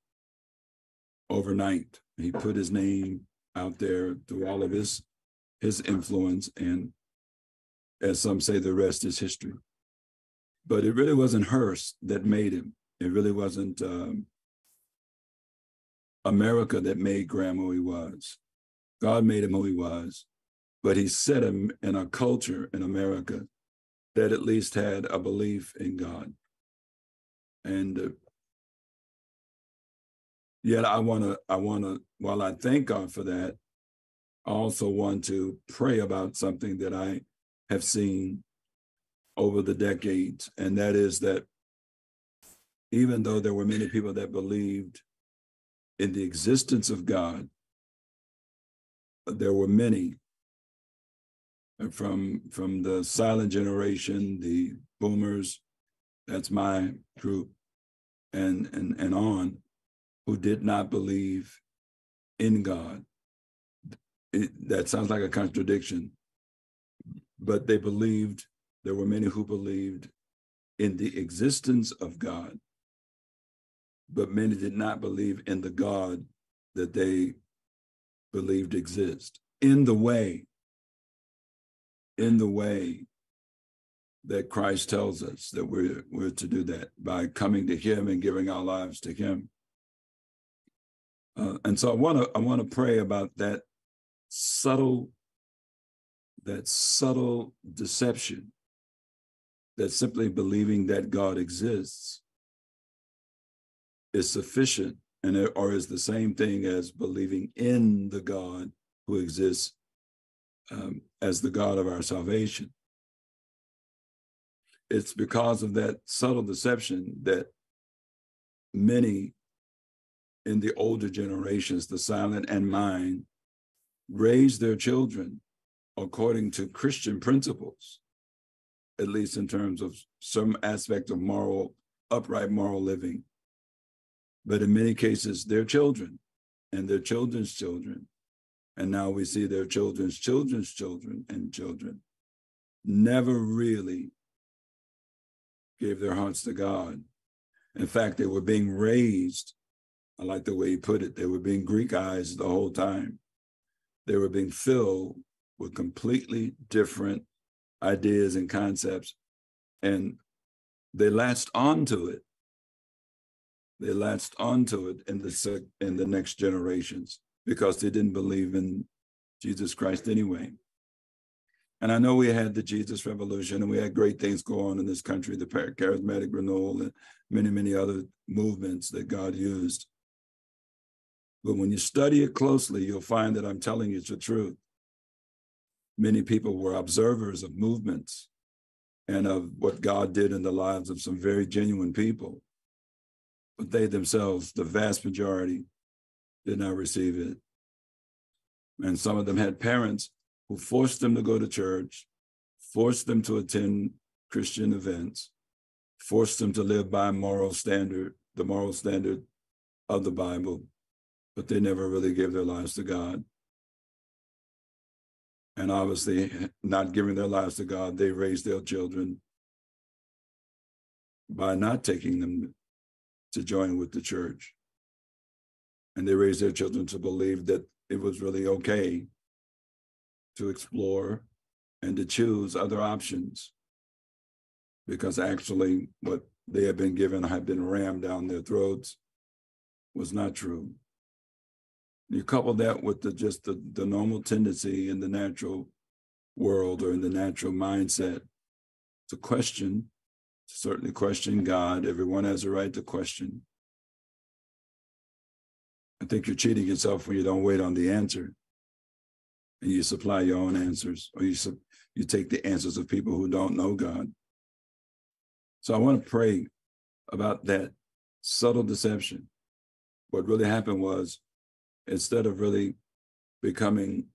overnight he put his name out there through all of his his influence and as some say the rest is history. But it really wasn't Hearst that made him. It really wasn't um, America that made Graham who he was. God made him who he was, but he set him in a culture in America that at least had a belief in God. And uh, yet I want to, I want to, while I thank God for that, I also want to pray about something that I have seen over the decades, and that is that even though there were many people that believed in the existence of God, there were many from from the silent generation, the boomers, that's my group, and and and on, who did not believe in God. It, that sounds like a contradiction, but they believed. There were many who believed in the existence of God, but many did not believe in the God that they believed exist in the way, in the way that Christ tells us that we're, we're to do that by coming to Him and giving our lives to Him. Uh, and so I want to I want to pray about that subtle that subtle deception that simply believing that God exists is sufficient and or is the same thing as believing in the God who exists um, as the God of our salvation. It's because of that subtle deception that many in the older generations, the silent and mine, raise their children according to Christian principles, at least in terms of some aspect of moral, upright moral living but in many cases, their children and their children's children. And now we see their children's children's children and children never really gave their hearts to God. In fact, they were being raised. I like the way he put it. They were being Greekized the whole time. They were being filled with completely different ideas and concepts. And they latched onto it they latched onto it in the in the next generations because they didn't believe in Jesus Christ anyway. And I know we had the Jesus Revolution and we had great things go on in this country, the charismatic renewal and many, many other movements that God used. But when you study it closely, you'll find that I'm telling you the truth. Many people were observers of movements and of what God did in the lives of some very genuine people but they themselves, the vast majority, did not receive it. And some of them had parents who forced them to go to church, forced them to attend Christian events, forced them to live by moral standard, the moral standard of the Bible, but they never really gave their lives to God. And obviously, not giving their lives to God, they raised their children by not taking them to join with the church. And they raised their children to believe that it was really okay to explore and to choose other options because actually what they had been given had been rammed down their throats was not true. You couple that with the just the, the normal tendency in the natural world or in the natural mindset to question, to certainly question God. Everyone has a right to question. I think you're cheating yourself when you don't wait on the answer and you supply your own answers or you, you take the answers of people who don't know God. So I want to pray about that subtle deception. What really happened was instead of really becoming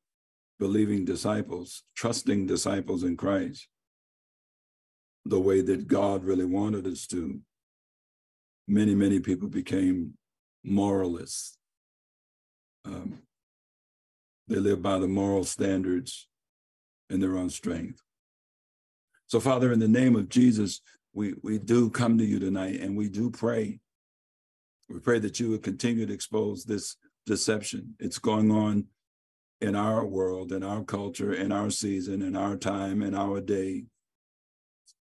believing disciples, trusting disciples in Christ, the way that God really wanted us to, many, many people became moralists. Um, they live by the moral standards in their own strength. So, Father, in the name of Jesus, we, we do come to you tonight and we do pray. We pray that you would continue to expose this deception. It's going on in our world, in our culture, in our season, in our time, in our day,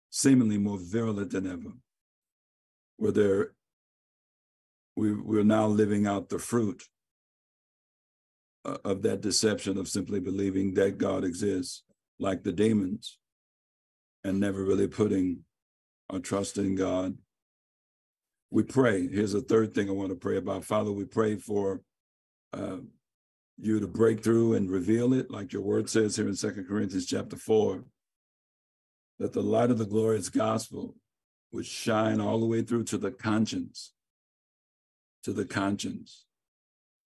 seemingly more virulent than ever. Where there, we, we're now living out the fruit of that deception of simply believing that God exists, like the demons, and never really putting our trust in God. We pray. Here's a third thing I want to pray about. Father, we pray for uh, you to break through and reveal it, like your word says here in Second Corinthians chapter 4, that the light of the glorious gospel would shine all the way through to the conscience, to the conscience.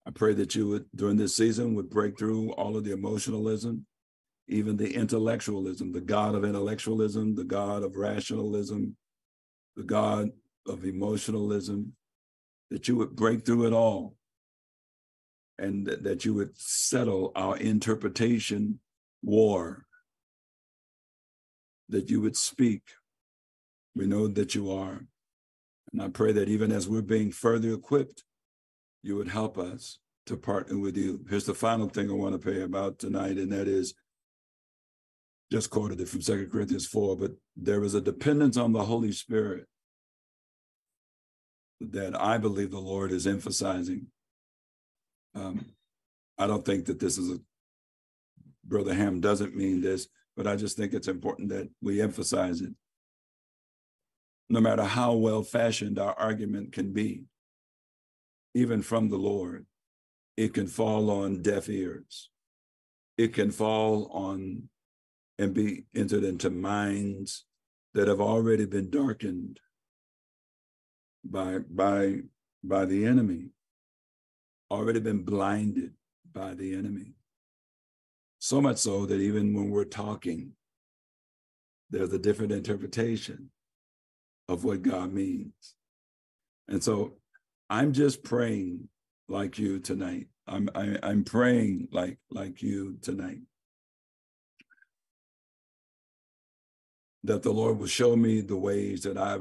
I pray that you would, during this season, would break through all of the emotionalism, even the intellectualism, the God of intellectualism, the God of rationalism, the God of emotionalism, that you would break through it all and that, you would settle our interpretation war, that you would speak. We know that you are. And I pray that even as we're being further equipped, you would help us to partner with you. Here's the final thing I want to pray about tonight, and that is just quoted it from Second Corinthians 4, but there is a dependence on the Holy Spirit that I believe the Lord is emphasizing um, I don't think that this is a Brother Ham doesn't mean this, but I just think it's important that we emphasize it. No matter how well fashioned our argument can be, even from the Lord, it can fall on deaf ears. It can fall on and be entered into minds that have already been darkened by by by the enemy already been blinded by the enemy. So much so that even when we're talking, there's a different interpretation of what God means. And so I'm just praying like you tonight. I'm I, am i am praying like like you tonight. That the Lord will show me the ways that I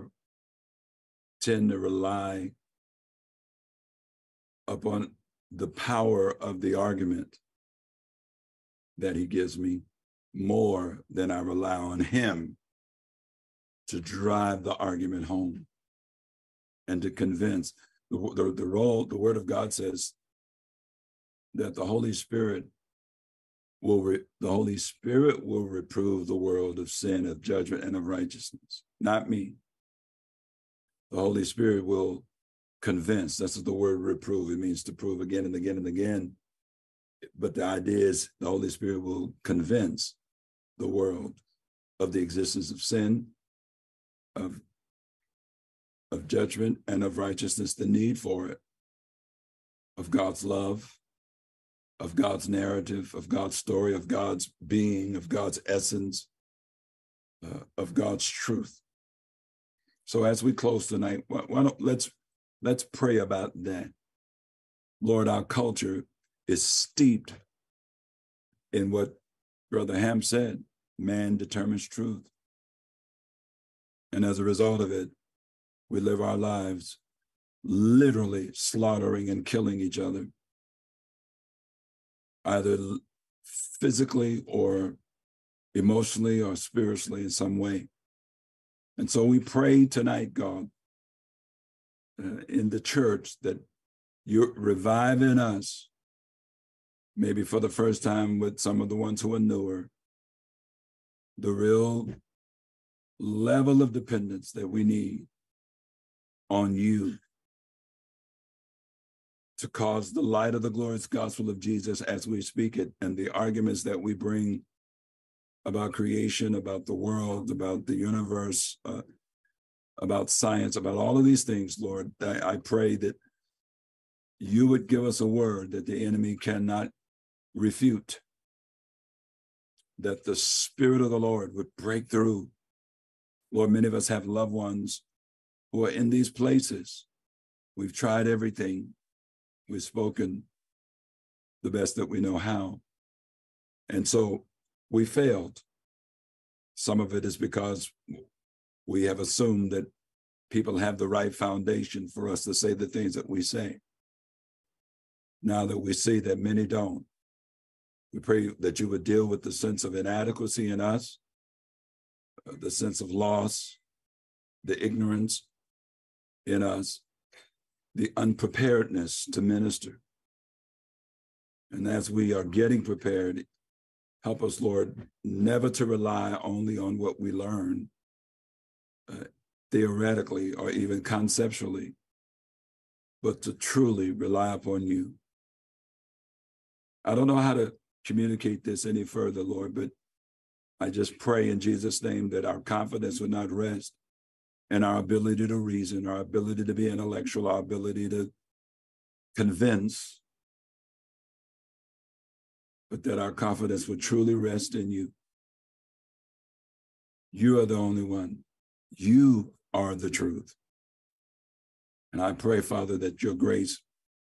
tend to rely upon the power of the argument that he gives me more than I rely on him to drive the argument home and to convince. The, the, the role, the word of God says that the Holy Spirit will, re, the Holy Spirit will reprove the world of sin, of judgment, and of righteousness, not me. The Holy Spirit will convince. That's what the word reprove. It means to prove again and again and again. But the idea is the Holy Spirit will convince the world of the existence of sin, of, of judgment, and of righteousness, the need for it, of God's love, of God's narrative, of God's story, of God's being, of God's essence, uh, of God's truth. So as we close tonight, why, why don't let's let's pray about that. Lord, our culture is steeped in what Brother Ham said man determines truth. And as a result of it, we live our lives literally slaughtering and killing each other, either physically or emotionally or spiritually in some way. And so we pray tonight, God, uh, in the church that you revive in us, maybe for the first time with some of the ones who are newer, the real level of dependence that we need on you to cause the light of the glorious gospel of Jesus as we speak it and the arguments that we bring about creation, about the world, about the universe, uh, about science, about all of these things, Lord. I, I pray that you would give us a word that the enemy cannot refute, that the Spirit of the Lord would break through. Lord, many of us have loved ones who are in these places. We've tried everything, we've spoken the best that we know how. And so we failed. Some of it is because we have assumed that people have the right foundation for us to say the things that we say. Now that we see that many don't, we pray that you would deal with the sense of inadequacy in us, uh, the sense of loss, the ignorance in us, the unpreparedness to minister. And as we are getting prepared, Help us, Lord, never to rely only on what we learn uh, theoretically or even conceptually, but to truly rely upon you. I don't know how to communicate this any further, Lord, but I just pray in Jesus' name that our confidence would not rest in our ability to reason, our ability to be intellectual, our ability to convince, but that our confidence would truly rest in you. You are the only one. You are the truth. And I pray, Father, that your grace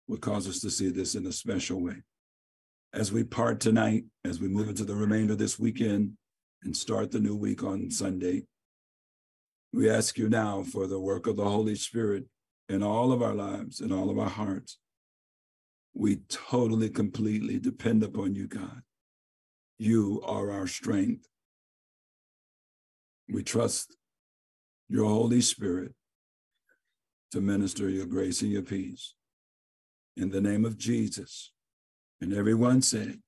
would cause us to see this in a special way. As we part tonight, as we move into the remainder of this weekend and start the new week on Sunday, we ask you now for the work of the Holy Spirit in all of our lives, in all of our hearts, we totally, completely depend upon you, God. You are our strength. We trust your Holy Spirit to minister your grace and your peace. In the name of Jesus. And everyone said,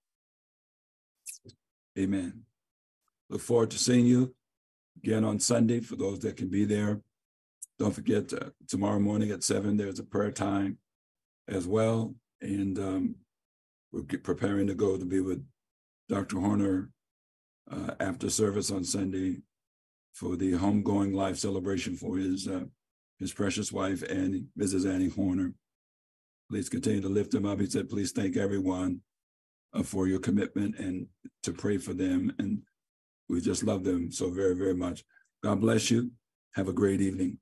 Amen. Look forward to seeing you again on Sunday for those that can be there. Don't forget uh, tomorrow morning at seven, there's a prayer time as well. And um, we're preparing to go to be with Dr. Horner uh, after service on Sunday for the homegoing life celebration for his uh, his precious wife Annie, Mrs. Annie Horner. Please continue to lift him up. He said, please thank everyone uh, for your commitment and to pray for them. And we just love them so very, very much. God bless you. Have a great evening.